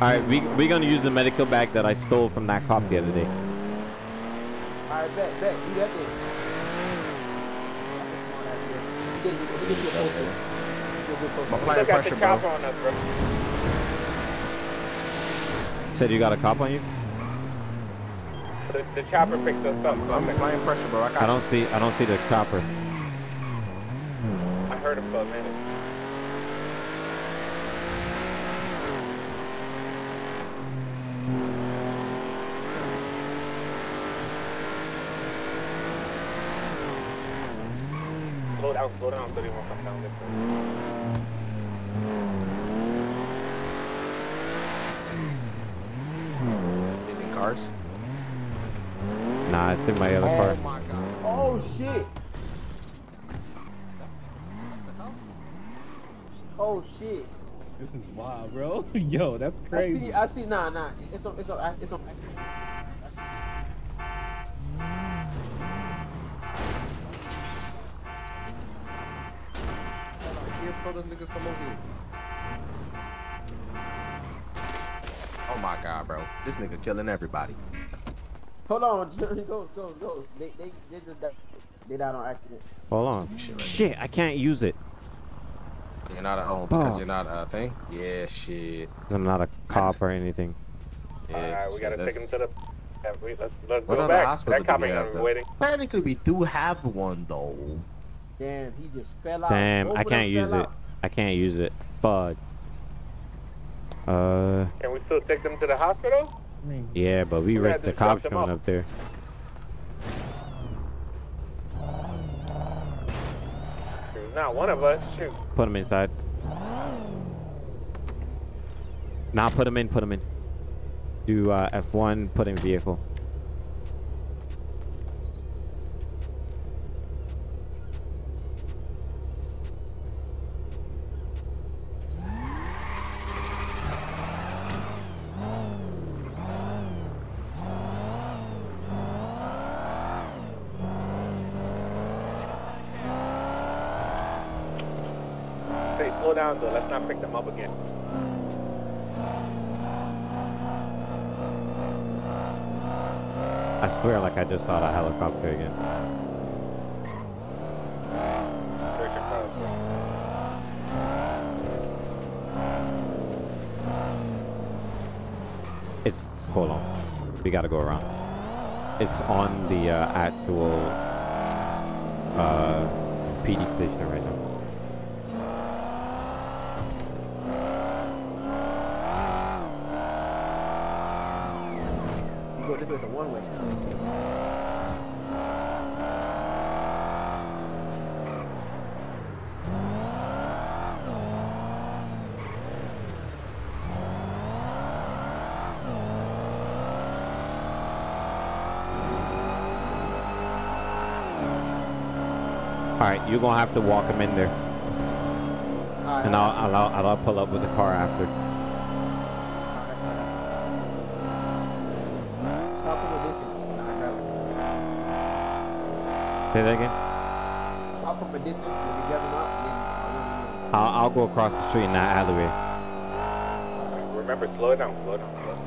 Speaker 5: All right, we we gonna use the medical bag that I stole from that cop the other day.
Speaker 7: All right, bet, bet. Do that then. That's a smart idea. You get, you get, you a poster. You get a poster.
Speaker 2: I'm applying
Speaker 4: got the
Speaker 2: pressure, bro.
Speaker 4: on us, bro.
Speaker 5: Said you got a cop on you?
Speaker 4: The, the chopper picked us up.
Speaker 2: I'm applying pressure, bro. I
Speaker 5: I don't see. I don't see the chopper.
Speaker 4: I heard him for a minute. Slow down, slow down, so they won't come down this way.
Speaker 2: you. It's in cars.
Speaker 5: Nah, it's in my other
Speaker 2: Oh
Speaker 5: car.
Speaker 2: my god.
Speaker 7: Oh shit. Oh shit.
Speaker 12: This is wild, bro. Yo, that's
Speaker 7: I
Speaker 12: crazy.
Speaker 7: see. I see. Nah, nah. It's on. It's on. It's on.
Speaker 2: Here, bro, those niggas come over here. Oh my god, bro. This nigga killing everybody.
Speaker 7: Hold on. Goes, goes, goes. They, they, they just died. They died on accident.
Speaker 5: Hold on.
Speaker 2: Shit right
Speaker 5: Shit, I can't use it.
Speaker 2: You're not a oh, because you're not a thing? Yeah, shit.
Speaker 5: 'cause I'm not a cop or anything.
Speaker 2: Yeah,
Speaker 4: Alright, we gotta take him to the. Yeah, we, let's let's
Speaker 2: What
Speaker 4: go
Speaker 2: other
Speaker 4: back.
Speaker 2: hospital
Speaker 4: That cop
Speaker 2: do we
Speaker 4: ain't
Speaker 2: have,
Speaker 4: gonna be waiting.
Speaker 2: Technically, we do have one though.
Speaker 7: Damn, he just fell out.
Speaker 5: Damn,
Speaker 7: Both
Speaker 5: I can't use
Speaker 7: fell
Speaker 5: it.
Speaker 7: out.
Speaker 5: I can't use it. Fuck. Uh,
Speaker 4: Can we still take them to the hospital?
Speaker 5: Yeah, but we
Speaker 4: We
Speaker 5: risked the cops
Speaker 4: coming
Speaker 5: showing
Speaker 4: off.
Speaker 5: up there.
Speaker 4: Shoot, not one of us. Shoot.
Speaker 5: Put him inside. Nah, put him in. Put him in. Do uh, F1. Put in vehicle.
Speaker 4: Hey, slow down though. Let's not pick them up again.
Speaker 5: I swear, like I just saw the helicopter again.
Speaker 4: Search across, bro.
Speaker 5: It's hold on. We gotta go around. It's on the uh, actual uh, PD station right now.
Speaker 7: go this way. It's a one way.
Speaker 5: All right, you're gonna have to walk him in there,
Speaker 7: Alright,
Speaker 5: and I'll, I'll I'll I'll pull up with the car after. Say that again.
Speaker 7: Stop from a distance. Let me grab him out, and then I'll run.
Speaker 5: I'll I'll go across the street in that alleyway.
Speaker 4: Remember, slow it down, slow it down, slow it down.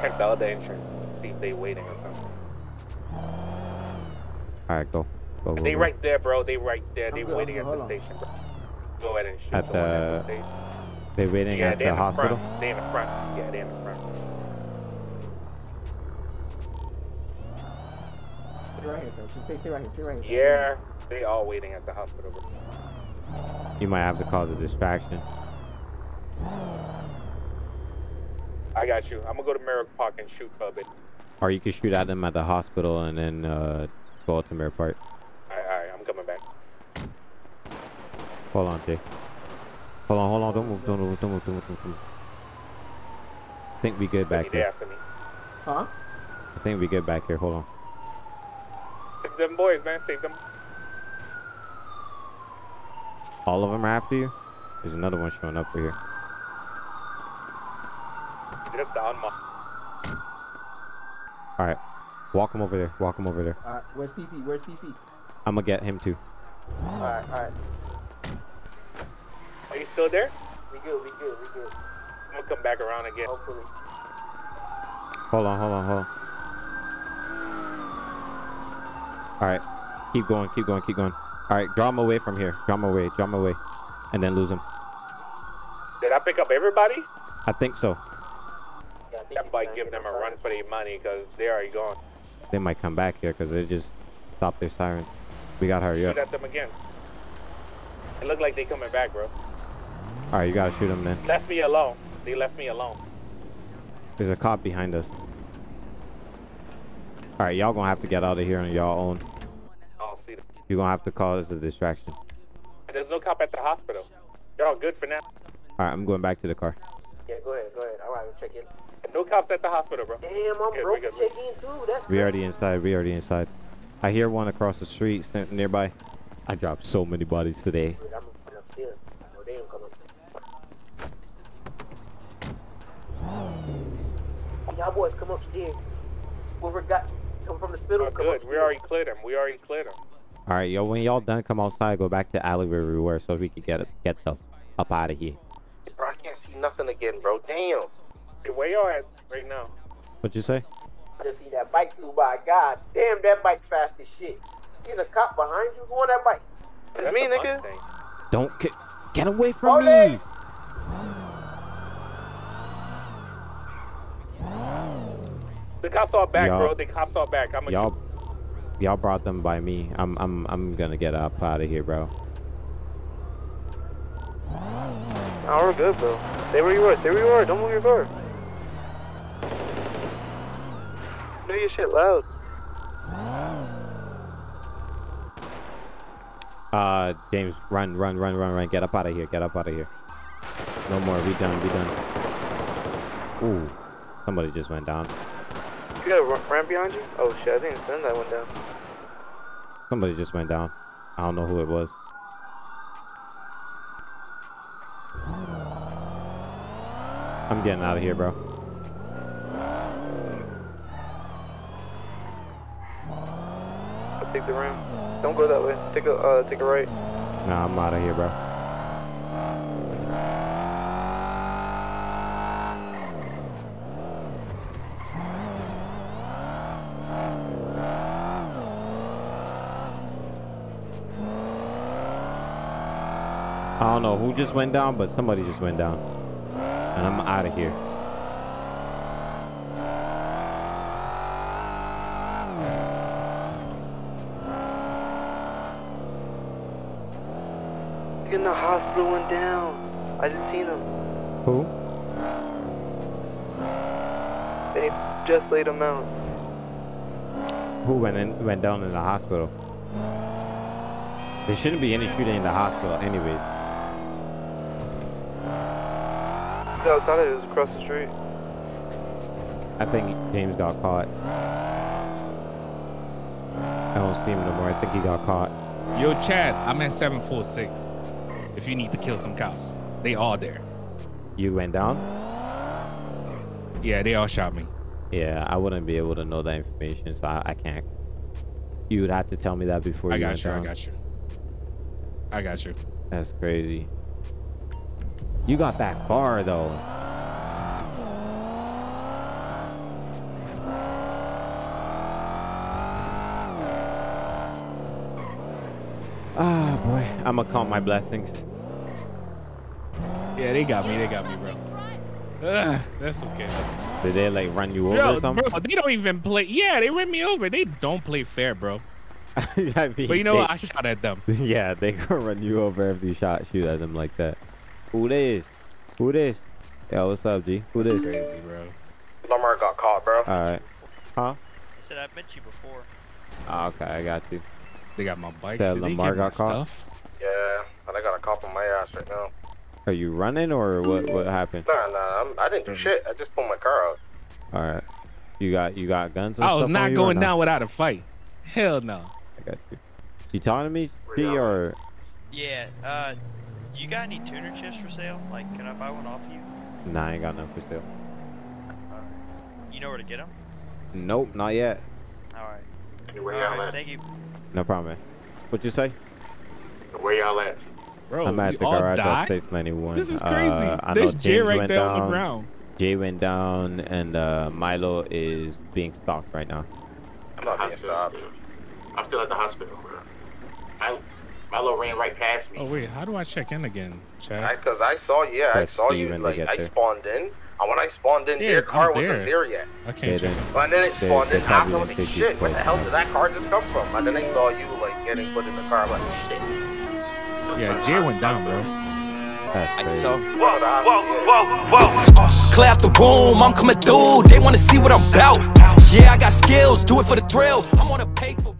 Speaker 4: Check the other entrance, see if they waiting or something.
Speaker 5: All right, go. Go, go,
Speaker 4: They
Speaker 5: go.
Speaker 4: right there, bro. They right there. They
Speaker 7: I'm good,
Speaker 4: waiting at the
Speaker 7: on.
Speaker 4: station, bro. Go ahead and shoot
Speaker 5: At
Speaker 4: someone at
Speaker 5: the-
Speaker 4: the station.
Speaker 5: They waiting
Speaker 4: yeah,
Speaker 5: at
Speaker 4: they
Speaker 5: the
Speaker 4: in the
Speaker 5: hospital.
Speaker 4: front. They in the front. Yeah, they in the front.
Speaker 7: Stay right here, bro. Just stay, stay right here. Stay right here.
Speaker 4: Yeah, they all waiting at the hospital.
Speaker 5: You might have to cause a distraction.
Speaker 4: I got you. I'm gonna go to Mirror Park and shoot for a.
Speaker 5: Or you can shoot at them at the hospital and then uh, go to Mirror Park.
Speaker 4: Alright, alright, I'm coming back.
Speaker 5: Hold on, Jay. Hold on, hold on. Don't move, don't move, don't move, don't move, don't move. I think we good back
Speaker 4: They
Speaker 5: here.
Speaker 4: after me.
Speaker 7: Huh?
Speaker 5: I think we good back here. Hold on.
Speaker 4: Save them boys, man. Save them.
Speaker 5: All of them are after you? There's another one showing up over here.
Speaker 4: Get up the unmarked.
Speaker 5: All right. Walk him over there. Walk him over there.
Speaker 7: Alright, where's PP? Where's PP?
Speaker 5: I'm gonna get him too.
Speaker 7: Alright, alright.
Speaker 4: Are you still there?
Speaker 7: We good, we good, we good.
Speaker 4: I'm gonna come back around again.
Speaker 7: Hopefully.
Speaker 5: Hold on, hold on, hold on. All right. Keep going, keep going, keep going. All right, draw him away from here. Draw him away, draw him away. And then lose him.
Speaker 4: Did I pick up everybody?
Speaker 5: I think so.
Speaker 4: That might give them a run for their money because they already gone.
Speaker 5: They might come back here because they just stopped their sirens. We gotta hurry up.
Speaker 4: Shoot at them again. It look like they coming back, bro.
Speaker 5: All right, you gotta shoot him then.
Speaker 4: Left me alone. They left me alone.
Speaker 5: There's a cop behind us. All right, y'all gonna have to get out of here on y'all own.
Speaker 4: I'll see them.
Speaker 5: You're gonna have to cause a distraction.
Speaker 4: There's no cop at the hospital. You're all good for now.
Speaker 5: All right, I'm going back to the car.
Speaker 7: Yeah, go ahead, go ahead. Alright, we'll check in.
Speaker 4: No cops at the hospital, bro.
Speaker 7: Damn, I'm
Speaker 4: Good,
Speaker 7: broke
Speaker 4: we good,
Speaker 7: check in too. That's
Speaker 5: We already inside. We already inside. I hear one across the street st- nearby. I dropped so many bodies today.
Speaker 7: good. I'm going upstairs. Oh, they don't come up. Y'all boys come upstairs. Whoever got come from the hospital,
Speaker 4: Oh, good.
Speaker 7: upstairs.
Speaker 4: We already cleared them. We already cleared them.
Speaker 5: All right, yo, when y'all done, come outside. Go back to alley where we were, so we could get get the up out of here.
Speaker 3: Bro, I can't see nothing again, bro. Damn.
Speaker 4: Hey, where y'all at right now?
Speaker 5: What'd you say?
Speaker 7: I just see that bike flew by. God damn, that bike fast as shit. There's a cop behind you. Who on that bike?
Speaker 3: It's me, nigga.
Speaker 5: Don't get get away from
Speaker 7: Ollie!
Speaker 5: me.
Speaker 4: The cops all back,
Speaker 5: Y'all-
Speaker 4: bro. The cops all back. I'm gonna
Speaker 5: Y'all, y'all brought them by me. I'm I'm I'm gonna get up out of here, bro.
Speaker 3: Oh, we're good, bro. Stay where you are. Stay where you are. Don't move your car. Make your shit loud.
Speaker 5: Uh, James, run, run, run, run, run. Get up out of here. Get up out of here. No more. We done. We done. Ooh, somebody just went down.
Speaker 3: Got a ramp behind you? Oh shit, I didn't send that one down.
Speaker 5: Somebody just went down. I don't know who it was. I'm getting out of here, bro.
Speaker 3: I'll take the ramp. Don't go that way. Take a uh, take a right.
Speaker 5: Nah, I'm out of here, bro. I don't know who just went down, but somebody just went down. And I'm out of here.
Speaker 14: in the hospital went down. I just seen him.
Speaker 5: Who?
Speaker 14: They just laid him out.
Speaker 5: Who went in, went down in the hospital? There shouldn't be any shooting in the hospital, anyways.
Speaker 14: He's outside of it, it was across the street.
Speaker 5: I think James got caught. I don't see him no more. I think he got caught.
Speaker 11: Yo, Chad, I'm at 746. If you need to kill some cops, they all there.
Speaker 5: You went down?
Speaker 11: Yeah, they all shot me.
Speaker 5: Yeah, I wouldn't be able to know that information, so I, I can't. You would have to tell me that before
Speaker 11: I
Speaker 5: you
Speaker 11: got
Speaker 5: went
Speaker 11: you. I got you. I got you.
Speaker 5: That's crazy. You got that far though. Ah boy, I'm gonna count my blessings.
Speaker 11: Yeah, they got me. They got me, bro. Ugh, that's okay.
Speaker 5: Did they like run you over or something?
Speaker 11: bro, they don't even play. Yeah, they ran me over. They don't play fair, bro.
Speaker 5: I mean,
Speaker 11: But you know
Speaker 5: they-
Speaker 11: what? I shot at them.
Speaker 5: yeah, they gonna run you over if you shot shoot at them like that. Who this? Who this? Yo, what's up, G? Who
Speaker 11: That's
Speaker 5: this?
Speaker 11: crazy, bro.
Speaker 3: Lamar got caught, bro.
Speaker 5: Alright. Huh?
Speaker 15: I said I've met you before.
Speaker 5: Ah, okay, I got you.
Speaker 11: They got my bike.
Speaker 5: Said
Speaker 11: Did they
Speaker 5: Lamar
Speaker 11: get my
Speaker 5: got caught?
Speaker 11: stuff?
Speaker 3: Yeah, and I got a cop on my ass right now.
Speaker 5: Are you running or what? What happened?
Speaker 3: Nah, nah, I'm, I didn't do shit. I just pulled my car out.
Speaker 5: All right. You got you got guns. And
Speaker 11: I was
Speaker 5: stuff
Speaker 11: not
Speaker 5: you or
Speaker 11: going
Speaker 5: no?
Speaker 11: down without a fight. Hell no.
Speaker 5: I got you. You talking to me, G, or
Speaker 15: Yeah, uh, you got any tuner chips for sale? Like, can I buy one off you?
Speaker 5: nah? I ain't got none for sale.
Speaker 15: You know where to get them?
Speaker 5: Nope, not yet.
Speaker 15: Alright.
Speaker 3: Where
Speaker 15: Alright,
Speaker 3: y'all at?
Speaker 15: thank you.
Speaker 5: No problem. Man. What you say?
Speaker 3: Where y'all at?
Speaker 11: Bro,
Speaker 5: I'm at the
Speaker 11: all
Speaker 5: garage
Speaker 11: died?
Speaker 5: at Space 91.
Speaker 11: This is crazy.
Speaker 5: Uh, I
Speaker 11: There's
Speaker 5: know
Speaker 11: Jay right
Speaker 5: went
Speaker 11: there on the
Speaker 5: down,
Speaker 11: ground.
Speaker 5: Jay went down, and uh, Milo is being stalked right now.
Speaker 3: I'm not being stopped.
Speaker 16: I'm still at the hospital. I, Milo ran right past me.
Speaker 11: Oh wait, how do I check in again, Chad?
Speaker 3: Because I, saw, yeah, I saw you. Like I
Speaker 5: there.
Speaker 3: spawned in, and when I spawned in,
Speaker 11: Yeah,
Speaker 3: their car
Speaker 11: I'm
Speaker 3: wasn't
Speaker 11: there.
Speaker 3: there yet.
Speaker 11: I
Speaker 5: They
Speaker 11: can't check.
Speaker 5: didn't.
Speaker 3: And then it
Speaker 5: They-
Speaker 3: spawned in.
Speaker 5: probably
Speaker 3: I was like, shit, where the hell did that car just come from? And then I saw you like getting put in the car. I'm like, shit.
Speaker 11: Yeah, Jay went down, bro.
Speaker 5: That's
Speaker 1: Like
Speaker 5: crazy.
Speaker 1: so.
Speaker 3: Whoa,
Speaker 1: whoa, whoa, whoa. Uh, clear out the room, I'm coming through. They wanna see what I'm about. Yeah, I got skills, do it for the thrill. I'm on a paper.